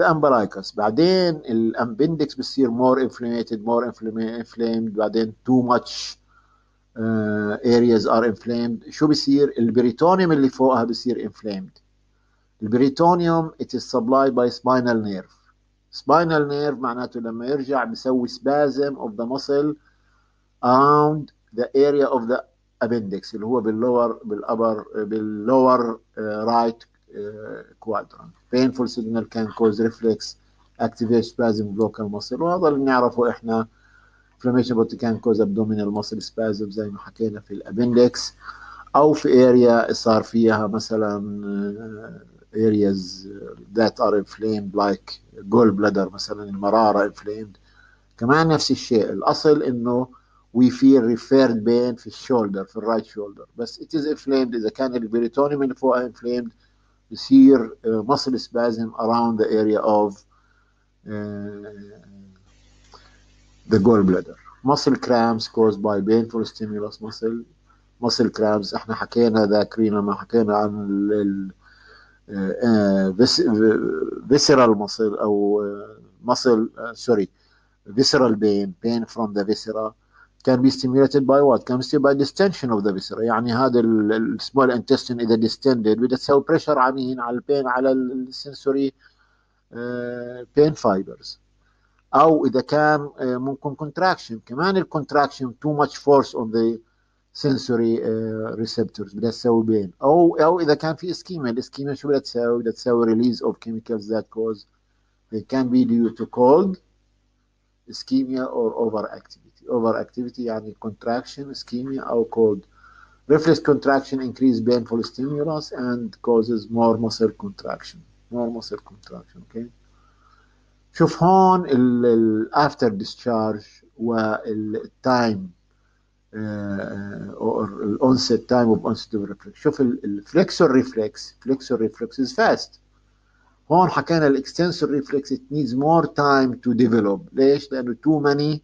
the umbilicus بعدين الابندكس بتصير more inflamed more inflamed بعدين too much Uh, areas are inflamed شو بصير البريتونيوم اللي فوقها بصير inflamed البريتونيوم it is supplied by spinal nerve سباينال nerve معناته لما يرجع بيسوي سبازم اوف ذا مسل around ذا اريا اوف ذا ابندكس اللي هو باللور بالابر باللور رايت painful بينفول سيجنال كان كوز ريفلكس اكتيفيت سبازم لوكال مسل وهذا اللي بنعرفه إحنا. Inflammation but can cause abdominal muscle spasm زي ما حكينا في الابندكس أو في اريا صار فيها مثلا آه، areas that are inflamed like gallbladder مثلا المرارة inflamed كمان نفس الشيء الاصل انه we feel referred pain في الشولدر في الرايت شولدر بس it is inflamed اذا كان البريتونيوم اللي فوقها inflamed يصير uh, muscle spasm around the area of uh, the gallbladder muscle cramps caused by painful stimulus muscle muscle cramps إحنا حكينا ذاكرين ما حكينا عن visceral muscle أو muscle uh, sorry visceral pain pain from the viscera can be stimulated by what? Can be stimulated by distension of the viscera يعني هذا السمول intestine إذا distended بدها تسوي بريشر على مين؟ على البين على السنسوري بين فايبرز أو إذا كان uh, ممكن contraction كمان الكونتراكشن too much force on the sensory uh, receptors بدها تسوي بين أو أو إذا كان في اسكيميا الاسكيميا شو بدها تسوي؟ بدها تسوي release of chemicals that cause they can be due to cold ischemia or overactivity overactivity يعني contraction ischemia أو cold reflex contraction increase painful stimulus and causes more muscle contraction more muscle contraction okay شوف هون ال after discharge والتايم الاونست تايم اوف اونست ريفلكس شوف الفلكسور ريفلكس فلكسور ريفلكس از فاست هون حكينا الاكستنسور ريفلكس ات نيدز مور تايم تو ديفلوب ليش؟ لأنه تو ماني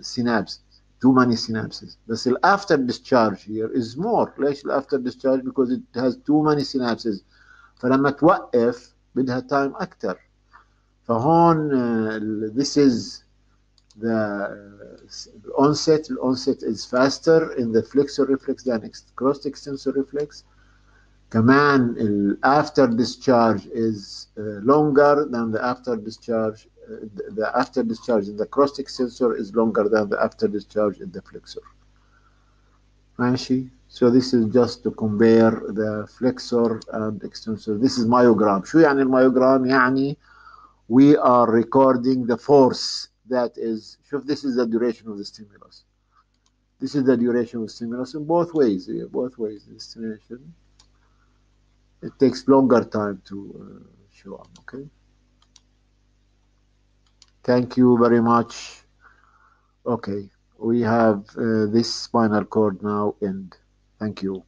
سينابس تو ماني سينابسز بس الافتر ديسشارج هير از مور ليش الافتر ديسشارج؟ بيكوز ات هاز تو ماني سينابسز فلما توقف بدها تايم أكثر فهون ذس uh, از the uh, onset the onset is faster in the flexor reflex than cross extensor reflex كمان ال after discharge is uh, longer than the after discharge uh, the, the after discharge in the cross extensor is longer than the after discharge in the flexor ماشي so this is just to compare the flexor and extensor this is myogram شو يعني الميوجرام يعني we are recording the force that is, this is the duration of the stimulus. This is the duration of stimulus in both ways, yeah, both ways, the stimulation. It takes longer time to uh, show up, okay? Thank you very much. Okay, we have uh, this spinal cord now and Thank you.